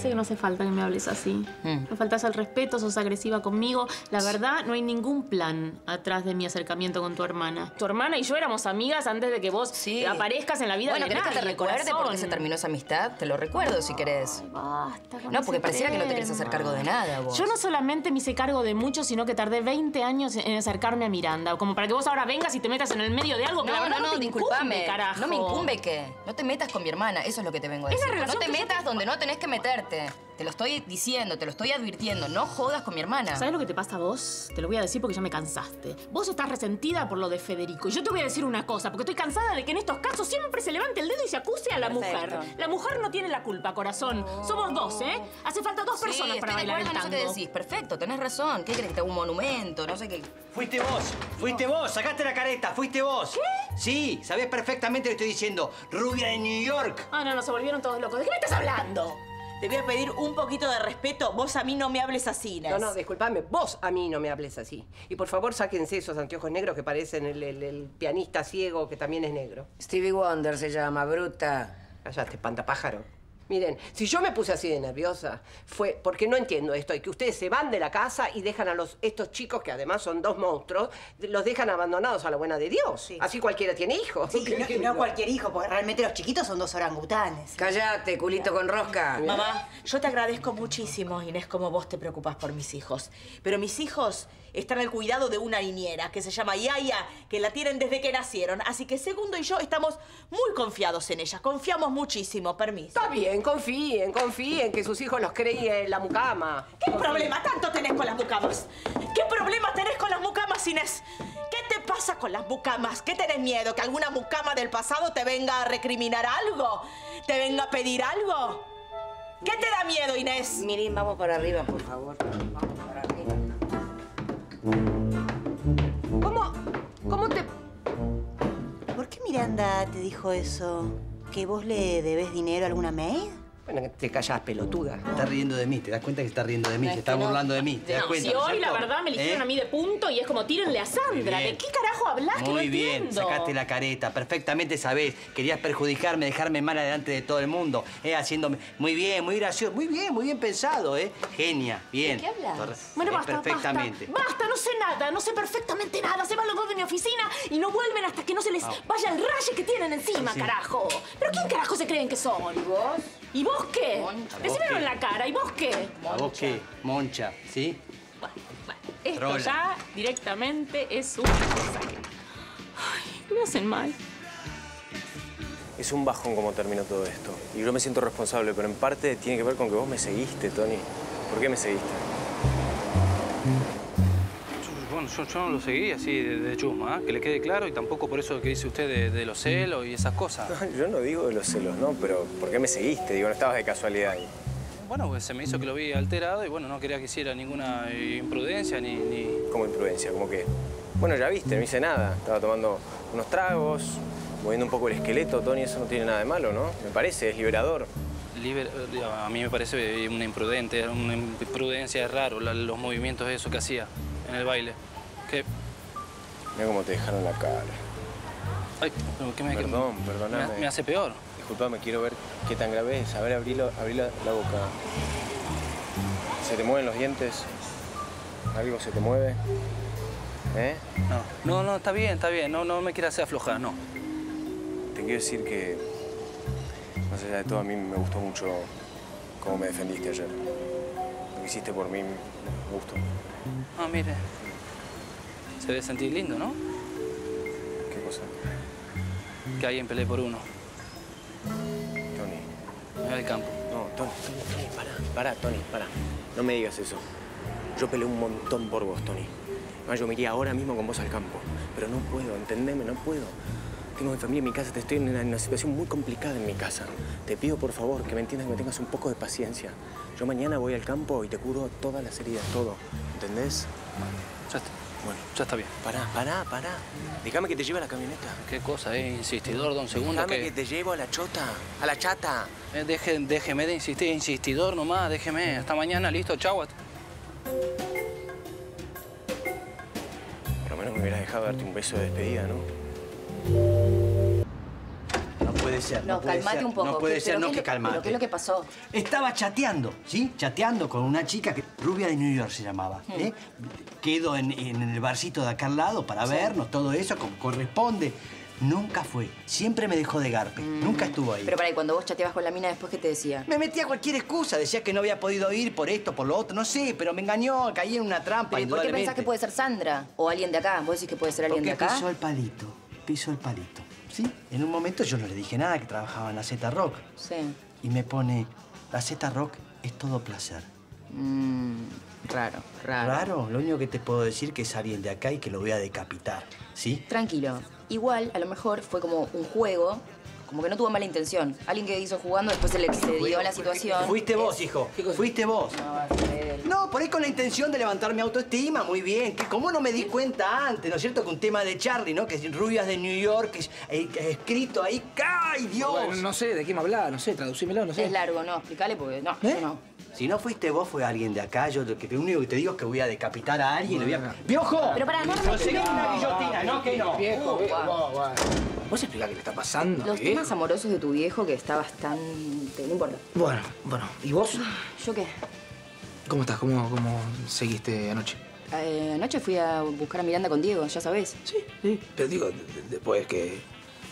parece que no hace falta que me hables así. Mm. Me faltas al respeto, sos agresiva conmigo. La verdad, no hay ningún plan atrás de mi acercamiento con tu hermana. Tu hermana y yo éramos amigas antes de que vos Sí. aparezcas en la vida bueno, de ¿querés que te nadie, recuerde por qué corazón. se terminó esa amistad? Te lo recuerdo si querés. Basta con No, porque ese pareciera que no te querés hacer cargo de nada, vos. Yo no solamente me hice cargo de mucho, sino que tardé 20 años en acercarme a Miranda. Como para que vos ahora vengas y te metas en el medio de algo que la No, verdad no, no, te disculpame. incumbe, carajo. No me incumbe que. No te metas con mi hermana, eso es lo que te vengo a decir. No te metas donde no tenés que meterte. Te lo estoy diciendo, te lo estoy advirtiendo. No jodas con mi hermana. ¿Sabes lo que te pasa a vos? Te lo voy a decir porque ya me cansaste. Vos estás resentida por lo de Federico. Y yo te voy a decir una cosa, porque estoy cansada de que en estos casos siempre se levante el dedo y se acuse a la Perfecto. mujer. La mujer no tiene la culpa, corazón. Somos dos, ¿eh? Hace falta dos personas para estoy de bailar el en eso tango. que decís. Perfecto, tenés razón. ¿Qué crees un monumento? No sé qué. Fuiste vos, fuiste vos, sacaste la careta, fuiste vos. ¿Qué? Sí, sabés perfectamente lo que estoy diciendo. Rubia de New York. Ah, no, no, se volvieron todos locos. ¿De qué me estás hablando? Te voy a pedir un poquito de respeto. Vos a mí no me hables así, Inés. No, no, disculpame, vos a mí no me hables así. Y por favor, sáquense esos anteojos negros que parecen el, el- el pianista ciego que también es negro. Stevie Wonder se llama, bruta. Cállate, espantapájaro. Miren, si yo me puse así de nerviosa, fue porque no entiendo esto, y que ustedes se van de la casa y dejan a los, estos chicos, que además son dos monstruos, los dejan abandonados a la buena de Dios. Sí. Así cualquiera tiene hijos. Sí, y no, no cualquier hijo, porque realmente los chiquitos son dos orangutanes. Cállate, culito con rosca. Mamá, yo te agradezco muchísimo, Inés, como vos te preocupas por mis hijos. Pero mis hijos están al cuidado de una niñera que se llama Yaya, que la tienen desde que nacieron. Así que Segundo y yo estamos muy confiados en ella. Confiamos muchísimo. Permiso. Está bien, confíen, confíen que sus hijos los creen en la mucama. ¿Qué problema tanto tenés con las mucamas? ¿Qué problema tenés con las mucamas, Inés? ¿Qué te pasa con las mucamas? ¿Qué tenés miedo? ¿Que alguna mucama del pasado te venga a recriminar algo? ¿Te venga a pedir algo? ¿Qué te da miedo, Inés? Mirin, vamos para arriba, por favor. Vamos para arriba. ¿Cómo? ¿Cómo te...? ¿Por qué Miranda te dijo eso? ¿Que vos le debes dinero a alguna maid? Bueno, te callas, pelotuda. Está riendo de mí, ¿te das cuenta que está riendo de mí? No, se es está no. burlando de mí, ¿te das No, cuenta? si ¿no es hoy la verdad me eligieron ¿Eh? a mí de punto y es como tírenle a Sandra. ¿De qué carajo hablas? que no Muy bien, entiendo? sacaste la careta, perfectamente sabés. Querías perjudicarme, dejarme mal delante de todo el mundo, ¿eh? Haciéndome. Muy bien, muy gracioso, muy bien, muy bien pensado, ¿eh? Genia, bien. ¿De qué hablas? Bueno, eh, basta, Perfectamente. basta. Basta, no sé nada, no sé perfectamente nada. Se van los dos de mi oficina y no vuelven hasta que no se les vaya el raye que tienen encima, Ah. Sí, sí. carajo. ¿Pero quién carajo se creen que son? ¿Y vos? ¿Y vos qué? Moncha. Decímelo ¿Vos en la cara. ¿Y vos qué? ¿A vos qué? Moncha, ¿sí? Bueno, bueno, esto ya directamente es cosa. Ay, me hacen mal. Es un bajón como terminó todo esto. Y yo me siento responsable, pero en parte tiene que ver con que vos me seguiste, Tony. ¿Por qué me seguiste? Bueno, yo, yo no lo seguí así de, de chusma, ¿ah? que le quede claro, y tampoco por eso que dice usted de, de los celos y esas cosas. No, yo no digo de los celos, ¿no? Pero ¿por qué me seguiste? Digo, no estabas de casualidad ahí. Bueno, pues se me hizo que lo vi alterado y bueno, no quería que hiciera ninguna eh, imprudencia ni... ni... Como imprudencia, como que... Bueno, ya viste, no hice nada. Estaba tomando unos tragos, moviendo un poco el esqueleto, Tony, eso no tiene nada de malo, ¿no? Me parece, es liberador. liber- eh, A mí me parece una imprudente, una imprudencia, es raro los movimientos de eso que hacía en el baile. Que... Mira cómo te dejaron la cara. Ay, pero ¿qué me, Perdón, me- perdóname. Me, hace peor. Disculpame, quiero ver qué tan grave es. A ver, abrí, la, abrí la, la boca. ¿Se te mueven los dientes? ¿Algo se te mueve? ¿Eh? No, no, no, está bien, está bien. No, no me quiero hacer aflojar, no. Te quiero decir que, más allá de todo, a mí me gustó mucho cómo me defendiste ayer. Lo que hiciste por mí me gustó. Ah, mire. Se debe sentir lindo, ¿no? ¿Qué cosa? Que alguien pelee por uno. Tony. Me voy al campo. No, Tony, Tony, Tony, pará, pará, Tony, pará. No me digas eso. Yo peleé un montón por vos, Tony. Además, yo me iría ahora mismo con vos al campo. Pero no puedo, entendeme, no puedo. Tengo mi familia en mi casa, te estoy en una, en una situación muy complicada en mi casa. Te pido, por favor, que me entiendas, que me tengas un poco de paciencia. Yo mañana voy al campo y te curo todas las heridas, todo. ¿Entendés? Ya está. Bueno, Ya está bien. pará, pará, pará. Déjame que te lleve a la camioneta. ¿Qué cosa, eh? Insistidor, don Segundo, Déjame que... que te llevo a la chota, a la chata. Eh, deje- déjeme de insistir, insistidor nomás, déjeme. Hasta mañana, listo, chau. Por lo menos me hubieras dejado darte un beso de despedida, ¿no? No puede puede ser. No, puede calmate ser, un poco. No puede ¿Qué- ser, no que calmate. pero qué es lo que pasó? Estaba chateando, ¿sí? Chateando con una chica que rubia de New York se llamaba. Hmm. ¿eh? Quedo en, en el barcito de acá al lado para vernos, todo eso como corresponde. Nunca fue. Siempre me dejó de garpe. Nunca estuvo ahí. Pero para ahí, cuando vos chateabas con la mina, ¿después qué te decía? Me metía cualquier excusa, decía que no había podido ir por esto, por lo otro, no sé, pero me engañó, caí en una trampa, ¿Pero ¿y por qué pensás que puede ser Sandra? ¿O alguien de acá? ¿Vos decís que puede ser alguien Porque de acá? pisó el palito, pisó el palito. ¿Sí? En un momento yo no le dije nada, que trabajaba en la Z Rock. Sí. Y me pone, la Z Rock es todo placer. Mmm, raro, raro. Raro, lo único que te puedo decir que es alguien de acá y que lo voy a decapitar, ¿sí? Tranquilo. Igual, a lo mejor fue como un juego, como que no tuvo mala intención. Alguien que hizo jugando, después se le excedió la situación. Fuiste vos, hijo, fuiste vos. No, por ahí con la intención de levantar mi autoestima, muy bien. Que ¿Cómo no me di cuenta antes, no es cierto? Que un tema de Charlie, ¿no? Que es Rubias de New York, que es eh, que es escrito ahí. ¡Ay, Dios! Bueno, no sé, ¿de qué me hablaba? No sé, traducímelo, no sé. Es largo, no, explícale porque no, ¿Eh? yo no. Si no fuiste vos, fue alguien de acá. Yo lo que lo único que te digo es que voy a decapitar a alguien. le voy a... ¡Viejo! Pero pará, no, no, Conseguí una guillotina, ¿no? Que no. Viejo, Uh, viejo. ¿Vos explicás qué le está pasando? Los viejo? temas amorosos de tu viejo que está bastante... No importa. Bueno, bueno. ¿Y vos? ¿Yo qué? ¿Cómo estás? ¿Cómo, cómo seguiste anoche? Eh, anoche fui a buscar a Miranda con Diego, ya sabés. Sí, sí. Pero digo, de- de- después que...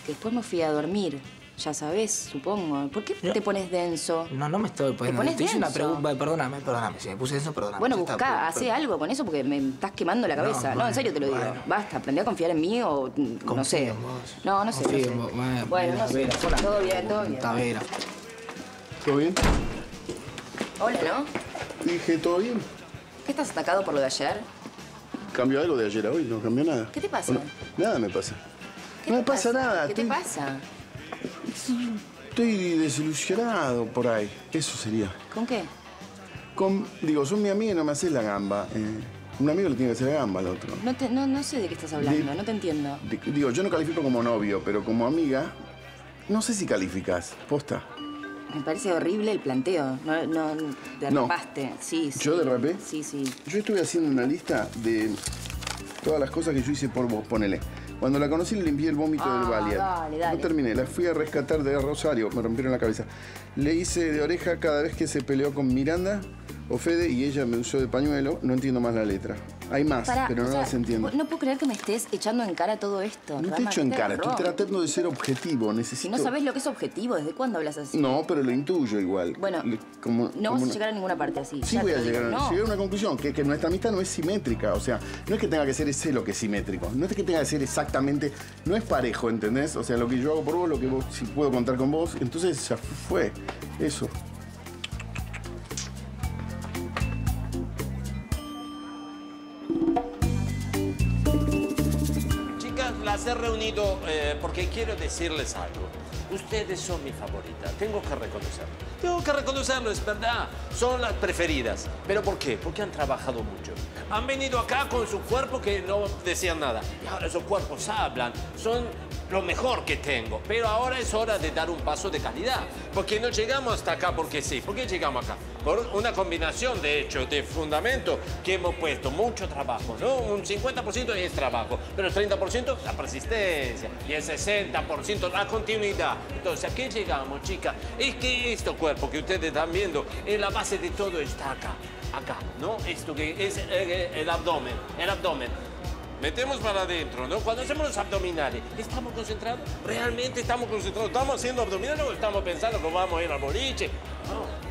Que después me fui a dormir, ya sabés, supongo. ¿Por qué te pones denso? No, no me estoy poniendo... pones te hice una denso. pregunta... Perdóname, perdóname. Si me puse eso, perdóname. Bueno, está, buscá, pero- hacé pero- algo con eso porque me estás quemando la No, cabeza. No, en serio te lo digo. bueno. Basta, aprendí a confiar en mí o mm, no Confío sé. en vos. No, no sé. no Confío sé. en vos. Bueno, Bueno, Vera, no sé. Vera, sola. Todo bien, todo bien. Tavera. ¿Todo bien? Hola, ¿no? Dije, ¿todo bien? ¿Qué estás atacado por lo de ayer? ¿Cambió algo de ayer a hoy? No cambió nada. ¿Qué te pasa? Bueno, nada me pasa. ¿Qué no te me pasa nada. ¿Qué te pasa? Estoy desilusionado por ahí. Eso sería. ¿Con qué? Con, digo, son mi amiga y no me haces la gamba. Eh, un amigo le tiene que hacer la gamba al otro. No, te- no, no sé de qué estás hablando, De- no te entiendo. Di- Digo, yo no califico como novio, pero como amiga, no sé si calificas. Posta. Me parece horrible el planteo. No, no, No. derrapaste. Sí, sí. ¿Yo derrapé? Sí, sí. Yo estuve haciendo una lista de todas las cosas que yo hice por vos, ponele. Cuando la conocí le limpié el vómito Ah, del Valiant. dale, dale. No terminé, la fui a rescatar de Rosario, me rompieron la cabeza. Le hice de oreja cada vez que se peleó con Miranda o Fede y ella me usó de pañuelo, no entiendo más la letra. Hay más, Pará, pero o no sea, las entiendo. No puedo creer que me estés echando en cara todo esto. No te echo en cara, estoy tratando de ser objetivo, necesito... Si no sabes lo que es objetivo, ¿desde cuándo hablas así? No, pero lo intuyo igual. Bueno, Le- como- No vas a llegar a ninguna parte así. Sí ya voy a llegar, digo. No. llegué a una conclusión, que, que nuestra amistad no es simétrica. O sea, no es que tenga que ser ese lo que es simétrico. No es que tenga que ser exactamente, no es parejo, ¿entendés? O sea, lo que yo hago por vos, lo que vos, si puedo contar con vos, entonces ya fue. Eso. Reunido eh, porque quiero decirles algo. Ustedes son mi favorita, tengo que reconocerlo. Tengo que reconocerlo, es verdad. Son las preferidas. ¿Pero por qué? Porque han trabajado mucho. Han venido acá con su cuerpo que no decían nada. Y ahora esos cuerpos hablan. Son lo mejor que tengo. Pero ahora es hora de dar un paso de calidad. Porque no llegamos hasta acá porque sí. ¿Por qué llegamos acá? Por una combinación, de hecho, de fundamento que hemos puesto. Mucho trabajo, ¿no? Un 50% es trabajo, pero el 30% la persistencia y el 60% la continuidad. Entonces, ¿a qué llegamos, chicas? Es que este cuerpo que ustedes están viendo, en la base de todo está acá. Acá, ¿no? Esto que es eh, el abdomen. El abdomen. Metemos para adentro, ¿no? Cuando hacemos los abdominales, ¿estamos concentrados? ¿Realmente estamos concentrados? ¿Estamos haciendo abdominales o estamos pensando que vamos a ir al boliche? No.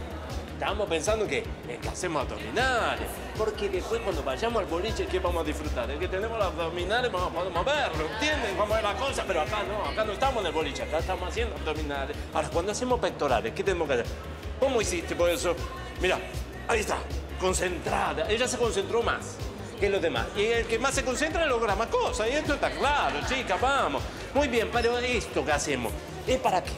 Estamos pensando que, eh, que hacemos abdominales. Porque después cuando vayamos al boliche, ¿qué vamos a disfrutar? El que tenemos los abdominales vamos a poder moverlo, ¿entienden? Vamos a ver la cosa, pero acá no, acá no estamos en el boliche, acá estamos haciendo abdominales. Ahora, cuando hacemos pectorales, ¿qué tenemos que hacer? ¿Cómo hiciste por eso? Mira, ahí está, concentrada. Ella se concentró más que los demás. Y el que más se concentra logra más cosas. Y esto está claro, chicas, vamos. Muy bien, pero esto que hacemos, ¿es para qué?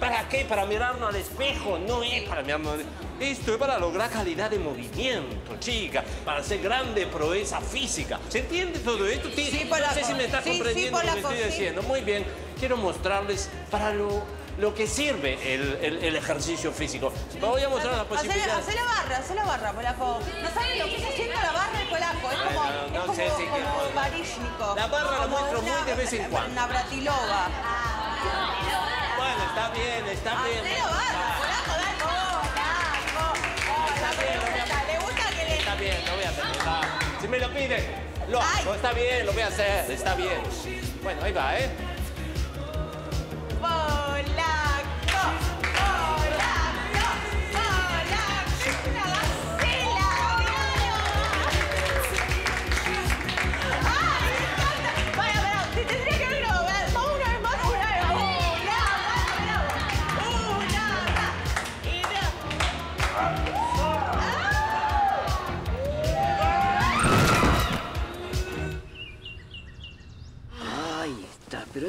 ¿Para qué? Para mirarnos al espejo. No es para mirarnos al Esto es para lograr calidad de movimiento, chica. Para hacer grande proeza física. ¿Se entiende todo esto? Sí, Sí, no sé si me está Sí, sí, comprendiendo lo que estoy sí. diciendo. Muy bien. Quiero mostrarles para lo, lo que sirve el, el- el ejercicio físico. Voy a mostrar las posibilidades. hacé la barra, hacé la barra, polaco. No sabes lo que está haciendo la barra no como, sé si como Baryshnikov. La barra la muestro muy una- de vez en cuando. Una bratilova. Bueno, bien, está bien. Hacelo bárbaro, flaco, dale, flaco. Está bien, lo voy a hacer. ¿Le gusta que le...? Está bien, lo voy a hacer. Si me lo piden, lo hago. Está bien, lo voy a hacer. Está bien. Bueno, ahí va, ¿eh? Polaco,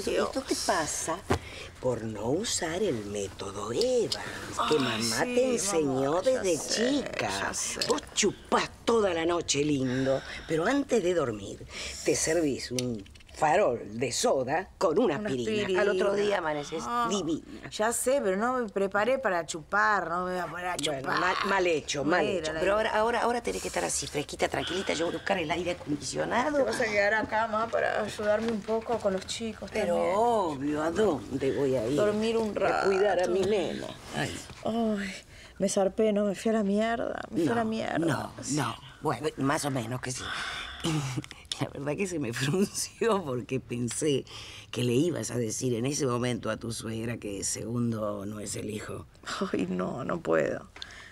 pero esto te pasa por no usar el método Eva, que Ay, mamá sí, te enseñó mamá, desde sé, chica. Vos chupás toda la noche lindo, pero antes de dormir te servís un farol de soda con una, Una aspirina. Al otro día amaneces Ah, divina. Ya sé, pero no me preparé para chupar, no me voy a poner a Bueno, chupar. mal, mal hecho, mal hecho. Pero ahora, ahora, ahora tenés que estar así, fresquita, tranquilita. Yo voy a buscar el aire acondicionado. Te vas a quedar acá, mamá, para ayudarme un poco con los chicos Pero también. obvio, ¿a dónde voy a ir? Dormir un A rato. cuidar a mi nena. Ay. Ay, me zarpé, ¿no? Me fui a la mierda. Me fui a la mierda. No, no. Bueno, más o menos que sí. La verdad que se me frunció porque pensé que le ibas a decir en ese momento a tu suegra que segundo no es el hijo. Ay, no, no puedo.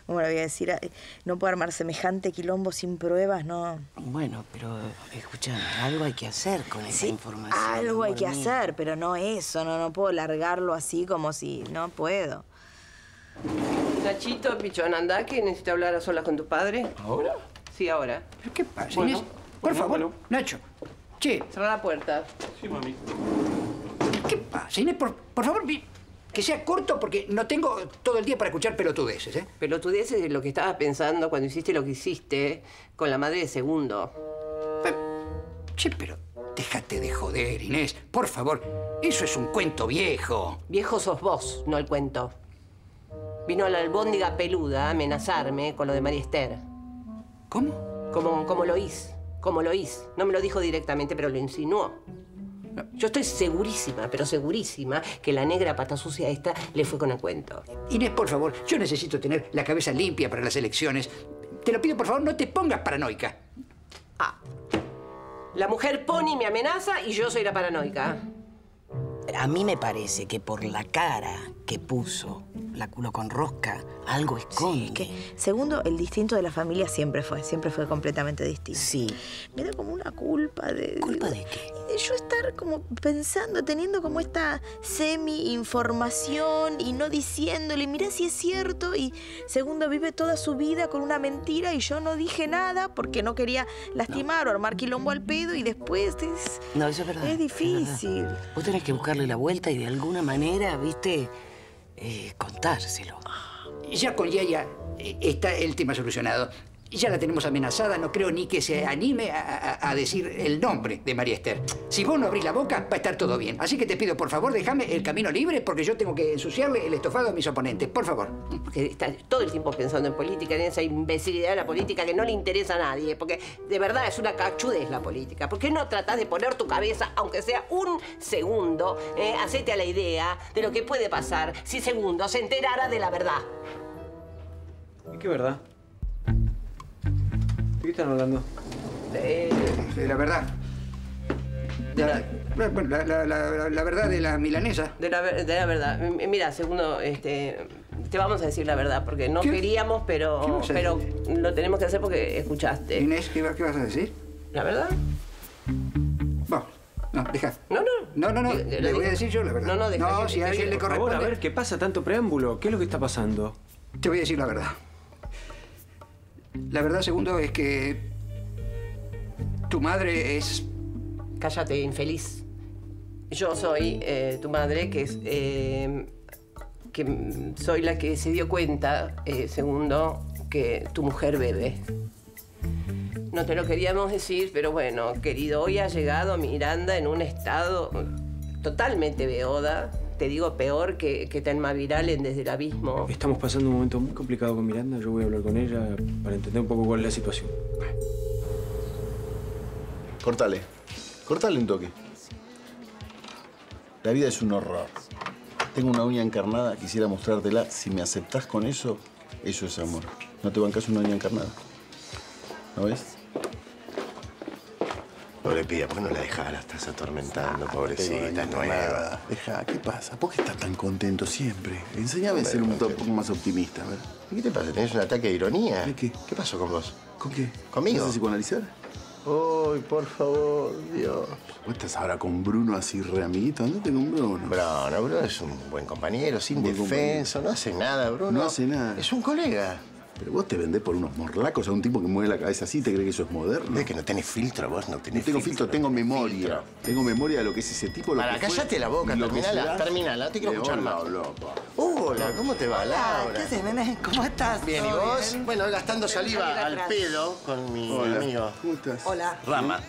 ¿Cómo le voy a decir? Ay, No puedo armar semejante quilombo sin pruebas, no. Bueno, pero escúchame, algo hay que hacer con esa Sí, información. algo hay que mío. hacer, pero no eso, no, no puedo largarlo así como si no puedo. Nachito, pichón, anda, que necesito hablar a solas con tu padre. ¿Ahora? Sí, ahora. ¿Pero qué pasa, Bueno? Por favor, Nacho. Che, Cerra la puerta. Sí, mami. ¿qué pasa, Inés? Por, por favor, que sea corto porque no tengo todo el día para escuchar pelotudeces, ¿eh? Pelotudeces es lo que estabas pensando cuando hiciste lo que hiciste con la madre de segundo. Che, pero déjate de joder, Inés. Por favor, eso es un cuento viejo. Viejo sos vos, no el cuento. Vino la albóndiga peluda a amenazarme con lo de María Esther. ¿Cómo? Como, como lo hice. Como lo hice. No me lo dijo directamente, pero lo insinuó. Yo estoy segurísima, pero segurísima, que la negra pata sucia esta le fue con el cuento. Inés, por favor, yo necesito tener la cabeza limpia para las elecciones. Te lo pido, por favor, no te pongas paranoica. La mujer pony me amenaza y yo soy la paranoica. A mí me parece que por la cara que puso la culo con rosca, algo esconde. Es que, segundo, el distinto de la familia siempre fue, siempre fue completamente distinto. Sí. Me da como una culpa de... ¿Culpa de qué? de yo estar como pensando, teniendo como esta semi-información y no diciéndole, mira si es cierto. Y segundo, vive toda su vida con una mentira y yo no dije nada porque no quería lastimar o armar quilombo al pedo y después es... No, eso es verdad. Es verdad. difícil. Vos tenés que buscarle la vuelta y de alguna manera, viste, eh, contárselo. Ya con Yaya eh, está el tema solucionado. Ya la tenemos amenazada, no creo ni que se anime a, a- a decir el nombre de María Esther. Si vos no abrís la boca, va a estar todo bien. Así que te pido, por favor, déjame el camino libre porque yo tengo que ensuciarle el estofado a mis oponentes. Por favor. Porque está todo el tiempo pensando en política, en esa imbecilidad de la política que no le interesa a nadie. Porque de verdad es una cachudez la política. ¿Por qué no tratás de poner tu cabeza, aunque sea un segundo, eh, hacete a la idea de lo que puede pasar si segundo se enterara de la verdad? ¿Y qué verdad? ¿De qué están hablando? De la verdad. De la, bueno, la, la- la- la verdad de la milanesa. De la, ver- de la verdad. Mira, segundo, este, te vamos a decir la verdad, porque no ¿Qué? queríamos, ¿Qué pero, pero lo tenemos que hacer porque escuchaste. Inés, ¿qué, va- qué vas a decir? ¿La verdad? Vamos. No, deja. No, no. No, no, no. Le voy a decir yo la verdad. No, no, deja No, si a alguien le Por favor, corresponde. a ver, ¿qué pasa? ¿Tanto preámbulo? ¿Qué es lo que está pasando? Te voy a decir la verdad. La verdad, segundo, es que tu madre es... Cállate, infeliz. Yo soy eh, tu madre, que es. eh, que soy la que se dio cuenta, eh, segundo, que tu mujer bebe. No te lo queríamos decir, pero bueno, querido, hoy ha llegado Miranda en un estado totalmente beoda. Te digo, peor que, que Telma Viral en Desde el Abismo. Estamos pasando un momento muy complicado con Miranda. Yo voy a hablar con ella para entender un poco cuál es la situación. Cortale. Cortale un toque. La vida es un horror. Tengo una uña encarnada, quisiera mostrártela. Si me aceptás con eso, eso es amor. ¿No te bancas una uña encarnada? ¿No ves? Le pida, ¿por qué no la dejás? La estás atormentando, pobrecita, es una nueva. Deja, ¿qué pasa? ¿Por qué estás tan contento siempre? Enséñame a ser un poco más optimista, a ver. ¿Y qué te pasa? ¿Tenés un ataque de ironía? ¿De qué? ¿Qué pasó con vos? ¿Con qué? ¿Conmigo? ¿Vas a psicoanalizar? Uy, por favor, Dios. ¿Vos estás ahora con Bruno así re amiguito? Andate con Bruno. Bruno, Bruno es un buen compañero, sin defenso, no hace nada, Bruno. No hace nada. Es un colega. Pero vos te vendés por unos morlacos a un tipo que mueve la cabeza así, ¿te crees que eso es moderno? ¿Ves que no tenés filtro vos? No tenés No tengo filtro, tengo no memoria. filtro. Tengo memoria de lo que es ese tipo. Lo Para, que fue cállate la boca, lo terminala, terminala, te quiero escuchar hola, más. hola, ¿cómo te va, Laura? ¿Qué haces, nene? ¿Cómo estás? Bien, ¿y ¿Todo vos? bien? Bueno, gastando saliva al pedo con mi Hola. amigo ¿Cómo estás? Hola. Rama.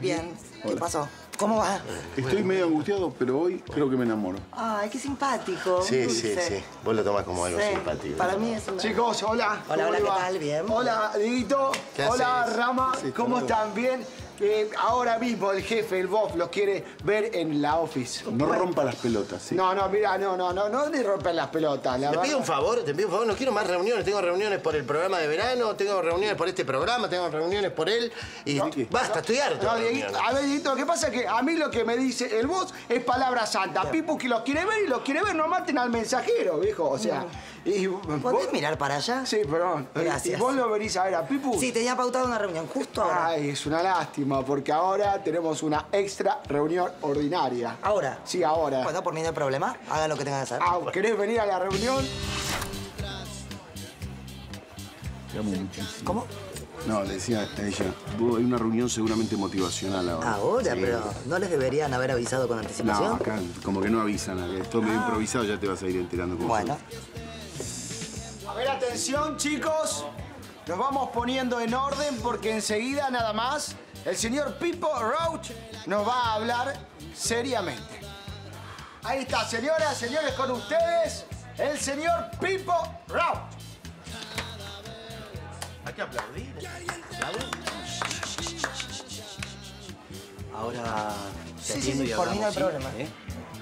Bien. ¿Qué Hola. pasó? ¿Cómo va? Estoy medio angustiado, pero hoy creo que me enamoro. Ay, qué simpático. Sí, dulce. sí, sí. Vos lo tomás como algo Sí, simpático. Para mí es una... Chicos, hola. Hola, ¿Cómo hola, ¿qué tal? Bien. Hola, Dieguito. ¿Qué Hola, haces? Rama. Sí, ¿Cómo están? ¿Bien? Eh, ahora mismo el jefe, el boss, los quiere ver en la office. No rompa las pelotas, ¿sí? No, no, mira, no, no, no, no ni romper las pelotas. La Te verdad. pido un favor, te pido un favor, no quiero más reuniones. Tengo reuniones por el programa de verano, tengo reuniones por este programa, tengo reuniones por él. Y basta, estoy harto. No, de Dieguito, a ver, Dieguito, lo que pasa es que a mí lo que me dice el boss es palabra santa. Pipu que los quiere ver y los quiere ver, no maten al mensajero, viejo. O sea, y ¿Podés vos- mirar para allá? Sí, perdón. Gracias. ¿Y vos lo venís a ver a Pipu? Sí, tenía pautado una reunión justo ahora. Ay, es una lástima, porque ahora tenemos una extra reunión ordinaria. ¿Ahora? Sí, ahora. Bueno, por mí no hay problema. Hagan lo que tengan que hacer. Ah, ¿Querés venir a la reunión? Te amo muchísimo. ¿Cómo? No, le decía a ella, hay una reunión seguramente motivacional ahora. Ahora, Sí. pero ¿no les deberían haber avisado con anticipación? No, acá como que no avisan, acá es todo medio improvisado, ya te vas a ir enterando Bueno. A ver, atención, chicos. Nos vamos poniendo en orden porque enseguida, nada más, el señor Pipo Roach nos va a hablar seriamente. Ahí está, señoras, señores, con ustedes, el señor Pipo Roach. Hay que aplaudir. Ahora te Sí, sí, sí, y por mí no hay problema. ¿Eh?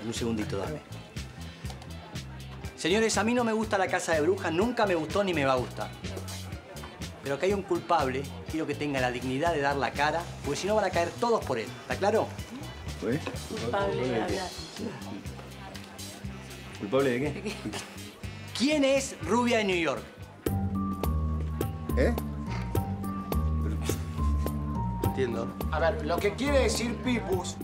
Un segundito, dame. Señores, a mí no me gusta la casa de brujas, nunca me gustó ni me va a gustar. Pero que hay un culpable, quiero que tenga la dignidad de dar la cara, porque si no van a caer todos por él. ¿Está claro? ¿Eh? Culpable de hablar. ¿Culpable de qué? ¿Quién es Rubia de New York? ¿Eh? Entiendo. A ver, lo que quiere decir Pipus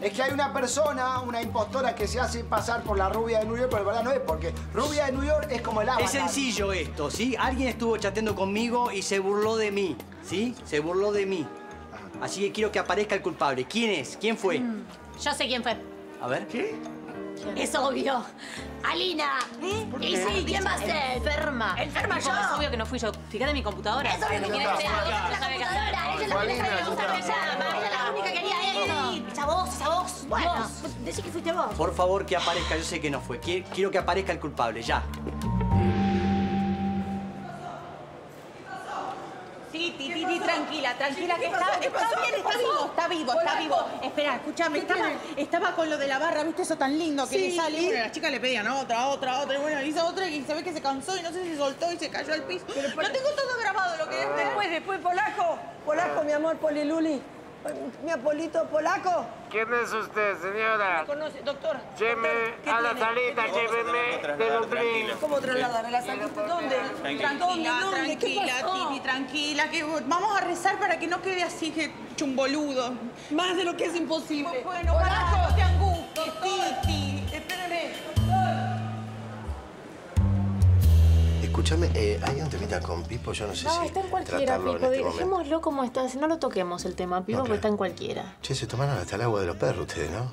es que hay una persona, una impostora que se hace pasar por la rubia de New York, pero en verdad no es, porque rubia de New York es como el agua. Es sencillo esto, ¿sí? Alguien estuvo chateando conmigo y se burló de mí, ¿sí? Se burló de mí. Así que quiero que aparezca el culpable. ¿Quién es? ¿Quién fue? Yo sé quién fue. A ver. ¿Qué? Es obvio. Alina. Y sí, ¿quién va a ser? Enferma. Enferma yo. Es obvio que no fui yo. Fíjate en mi computadora. Es obvio que quién es. La computadora. Ella es la que deja de usar me llama. Ella es la única que quería Esa voz, esa voz. Bueno, decí que fuiste vos. Por favor, que aparezca. Yo sé que no fue. Qui- Quiero que aparezca el culpable, ya. Sí, Titi, Titi, tranquila, tranquila, que ¿Qué está, está bien, ¿Qué está vivo, está vivo, está vivo. Espera, escúchame, ¿Qué estaba, con lo de la barra, ¿viste eso tan lindo que Sí, le sale? Bueno, las chicas le pedían otra, otra, otra, y bueno, hizo otra y se ve que se cansó y no sé si soltó y se cayó al piso. Lo tengo todo grabado, lo que Después, después, polaco. Polaco, mi amor, Poliluli. Mi Apolito, polaco. ¿Quién es usted, señora? ¿Me conoce, doctora? Lléveme Doctor, ¿qué a la salita, lléveme de Dublín. ¿Cómo trasladar a la salita? ¿Dónde? Tranquila, ¿Dónde? ¿Dónde? ¿Qué tranquila? Titi, tranquila, que vamos a rezar para que no quede así que hecho un boludo. Más de lo que es imposible. Bueno, Polaco. para, no te angusties, Titi. Escúchame, eh, hay un temita con Pipo, yo no sé No, si está en cualquiera, Pipo. en este. Dejémoslo como está. No lo toquemos el tema, Pipo, No, porque está en cualquiera. Che, se tomaron hasta el agua de los perros ustedes, ¿no?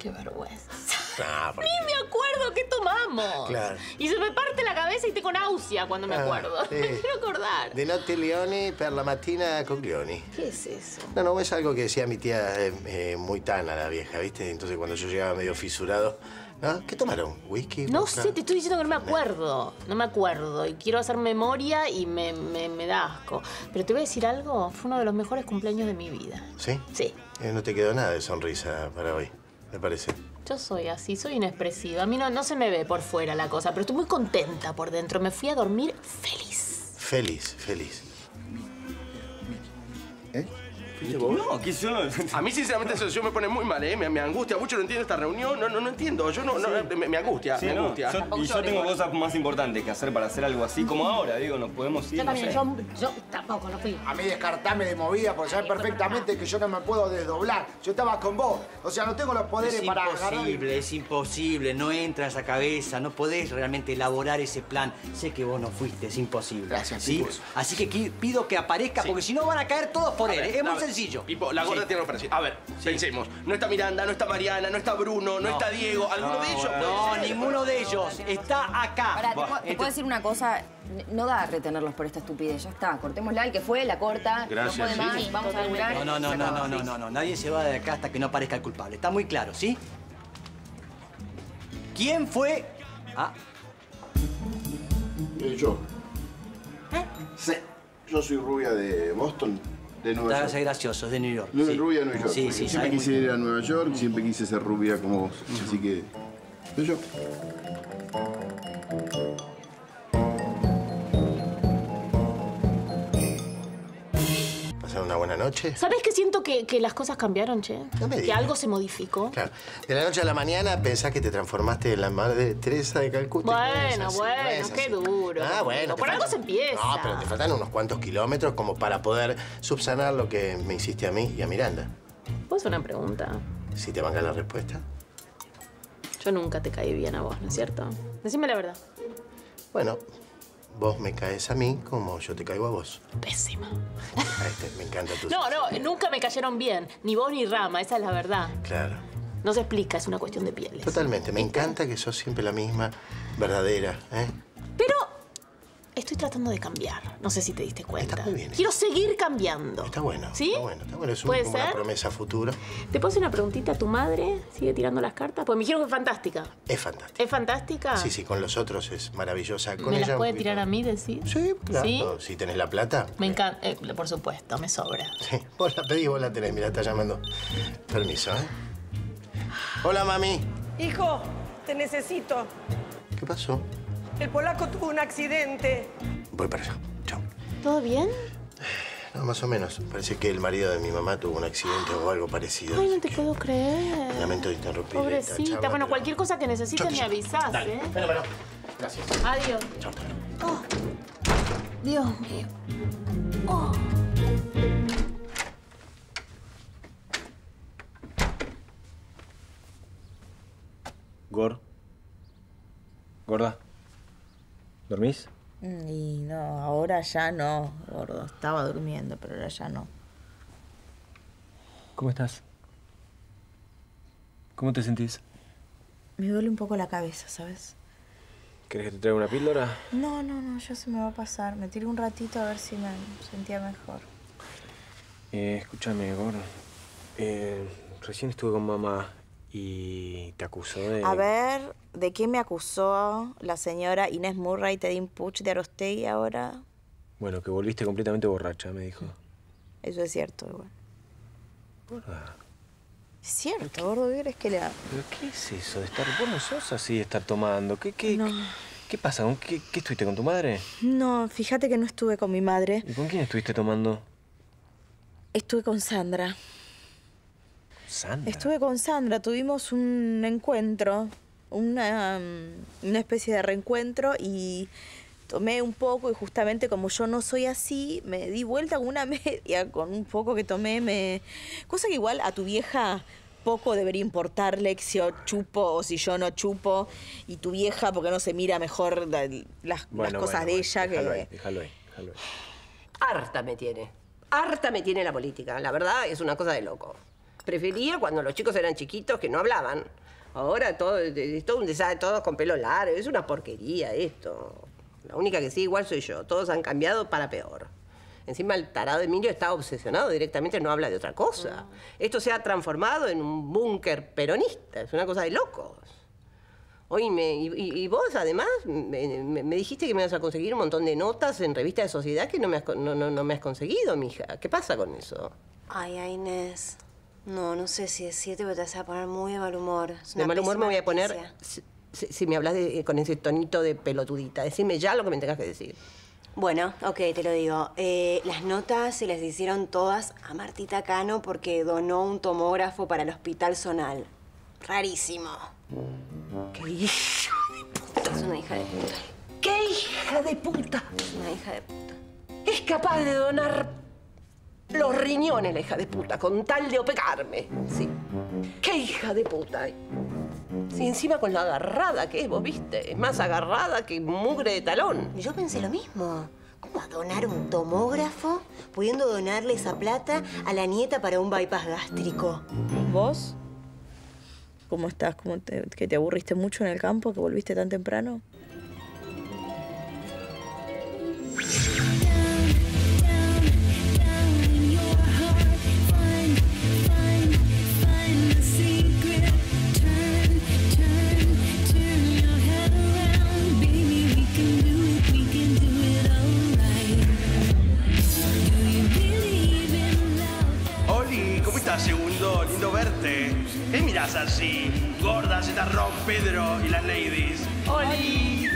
Qué vergüenza. Ah, porque- Ni me acuerdo qué tomamos. Claro. Y se me parte la cabeza y tengo náusea cuando me Ah, acuerdo. sí. Me quiero acordar. De notte leoni per la mattina coglioni. ¿Qué es eso? No, no, es algo que decía mi tía eh, eh, muy tana, la vieja, ¿viste? Entonces cuando yo llegaba medio fisurado, ¿no? ¿Qué tomaron? ¿Whisky? No vodka? sé, te estoy diciendo que no me acuerdo. No me acuerdo. Y quiero hacer memoria y me, me, me da asco. Pero te voy a decir algo. Fue uno de los mejores cumpleaños de mi vida. ¿Sí? Sí. Eh, no te quedó nada de sonrisa para hoy, me parece. Yo soy así, soy inexpresiva. A mí no, no se me ve por fuera la cosa, pero estoy muy contenta por dentro. Me fui a dormir feliz. Feliz, feliz. No, ¿qué son? A mí, sinceramente, situación me pone muy mal, ¿eh? Me, me angustia mucho, no entiendo esta reunión. No, no, no entiendo. Yo no, no me, me angustia, Sí, me no, angustia. yo- y yo tengo cosas más importantes que hacer para hacer algo así como ahora, digo, nos podemos ir. Yo no también, sé. yo, yo tampoco, no fui. A mí descartame de movida porque sabes perfectamente que yo no me puedo desdoblar. Yo estaba con vos. O sea, no tengo los poderes Es para agarrar. imposible, es imposible, no entra a esa cabeza, no podés realmente elaborar ese plan. Sé que vos no fuiste, es imposible. Gracias. Así que pido que aparezca, porque si no van a caer todos por A él. ver, es a muy ver, sencillo. Pipo, la gorda Sí. tiene operación. A ver, pensemos. No está Miranda, no está Mariana, no está Bruno, no, está Diego. ¿Alguno de ellos? No, ser? ninguno de ellos. Está acá. Pará, ¿te, puedo- te puedo decir una cosa? No da retenerlos por esta estupidez. Ya está. Cortémosla. El que fue, la corta. Gracias, No sí. más. Vamos a laburar. No, no, no, no, no, no, no, no. Nadie se va de acá hasta que no aparezca el culpable. Está muy claro, ¿sí? ¿Quién fue? Ah, Eh, yo. Sí. Yo soy rubia de Boston, de Nueva York. hace gracioso, de New York. No, sí. rubia de Nueva York. Sí, sí, siempre quise ir a Nueva York, siempre quise ser rubia como vos. Así que. Soy yo. ¿Pasaron una buena noche? ¿Sabes que siento que, que las cosas cambiaron, che? No me que algo se modificó. Claro. De la noche a la mañana pensás que te transformaste en la madre Teresa de Calcuta. no Bueno, bueno, no qué duro. Ah, bueno. Por algo se empieza. No, pero te faltan unos cuantos kilómetros como para poder subsanar lo que me hiciste a mí y a Miranda. ¿Puedo hacer una pregunta? Si te banca la respuesta. Yo nunca te caí bien a vos, ¿no es cierto? Decime la verdad. Bueno, vos me caes a mí como yo te caigo a vos. Pésima. Este, me encanta tu... No, no, nunca me cayeron bien. Ni vos ni Rama, esa es la verdad. Claro. No se explica, es una cuestión de pieles. Totalmente. Me encanta que sos siempre la misma, verdadera, ¿eh? Pero estoy tratando de cambiar. No sé si te diste cuenta. Está muy bien. Quiero seguir cambiando. Está bueno. ¿Sí? Está bueno, está bueno. Es un- ¿Puede como una promesa futura. ¿Te puedo hacer una preguntita? ¿Tu madre sigue tirando las cartas? Pues me dijeron que es fantástica. Es fantástica. ¿Es fantástica? Sí, sí, con los otros es maravillosa. Con ¿Me ella las puede poquito- tirar a mí, decir? Sí, claro. ¿Sí? Si tenés la plata. Me encanta. eh, por supuesto, me sobra. Sí, vos la pedís, vos la tenés. Mira, está llamando. Permiso, ¿eh? Hola, mami. Hijo, te necesito. ¿Qué pasó? El polaco tuvo un accidente. Voy para allá. Chao. ¿Todo bien? No, más o menos. Parece que el marido de mi mamá tuvo un accidente o algo parecido. Ay, no te puedo creer. Lamento interrumpir. Pobrecita. charla, Bueno, pero- cualquier cosa que necesites me avisas, Dale, ¿eh? fenómeno. Gracias. Adiós. Chao. Oh, Dios mío. Oh. Gor. Gorda. ¿Dormís? Mm, Y no, ahora ya no, gordo. Estaba durmiendo, pero ahora ya no. ¿Cómo estás? ¿Cómo te sentís? Me duele un poco la cabeza, ¿sabes? ¿Querés que te traiga una píldora? No, no, no, ya se me va a pasar. Me tiré un ratito a ver si me sentía mejor. Eh, escúchame, Gor. Eh, recién estuve con mamá y te acusó de... A ver, ¿de qué me acusó la señora Inés Murray Tedin Puch de Arostegui ahora? Bueno, que volviste completamente borracha, me dijo. Eso es cierto, igual. Gorda, Es cierto, gordo, ¿qué crees que le haga? ¿pero qué es eso de estar... Vos no sos así de estar tomando. ¿Qué, qué, qué pasa? ¿Con ¿Qué, ¿Qué estuviste con tu madre? No, fíjate que no estuve con mi madre. ¿Y con quién estuviste tomando? Estuve con Sandra. Sandra. Estuve con Sandra, tuvimos un encuentro, una, mm, una especie de reencuentro y tomé un poco y justamente como yo no soy así, me di vuelta con una media, con un poco que tomé, me... Cosa que igual a tu vieja poco debería importarle si yo chupo o si yo no chupo y tu vieja porque no se mira mejor la- las, las cosas bueno, de bueno, ella Déjalo que... ahí, déjalo ahí, déjalo ahí. Harta me tiene. Harta me tiene la política. La verdad es una cosa de loco. Prefería cuando los chicos eran chiquitos que no hablaban. Ahora todo es todo un desastre, todos con pelo largo. Es una porquería esto. La única que sí igual soy yo. Todos han cambiado para peor. Encima el tarado Emilio está obsesionado directamente, no habla de otra cosa. Esto se ha transformado en un búnker peronista. Es una cosa de locos. Oíme, y, y- y vos además me, me- me dijiste que me ibas a conseguir un montón de notas en revistas de sociedad que no me has, no, no- no me has conseguido, mija. ¿Qué pasa con eso? Ay, ay, Inés. No, no sé si decirte, pero te vas a poner muy de mal humor. Es De mal humor me voy a poner si, si- si me hablas de- con ese tonito de pelotudita. Decime ya lo que me tengas que decir. Bueno, ok, te lo digo. Eh, las notas se las hicieron todas a Martita Cano porque donó un tomógrafo para el Hospital Zonal. Rarísimo. ¿Qué hija de puta? Es una hija de puta. ¿Qué hija de puta? Es una hija de puta. Es capaz de donar los riñones, la hija de puta, con tal de opecarme. Sí. ¿Qué hija de puta? Sí, encima con la agarrada que es, vos viste. Es más agarrada que mugre de talón. Yo pensé lo mismo. ¿Cómo a donar un tomógrafo pudiendo donarle esa plata a la nieta para un bypass gástrico? ¿Vos? ¿Cómo estás? ¿Cómo te, ¿Que te aburriste mucho en el campo? ¿Que volviste tan temprano? Así? Gordas, está Rock, Pedro y las ladies. ¡Oli!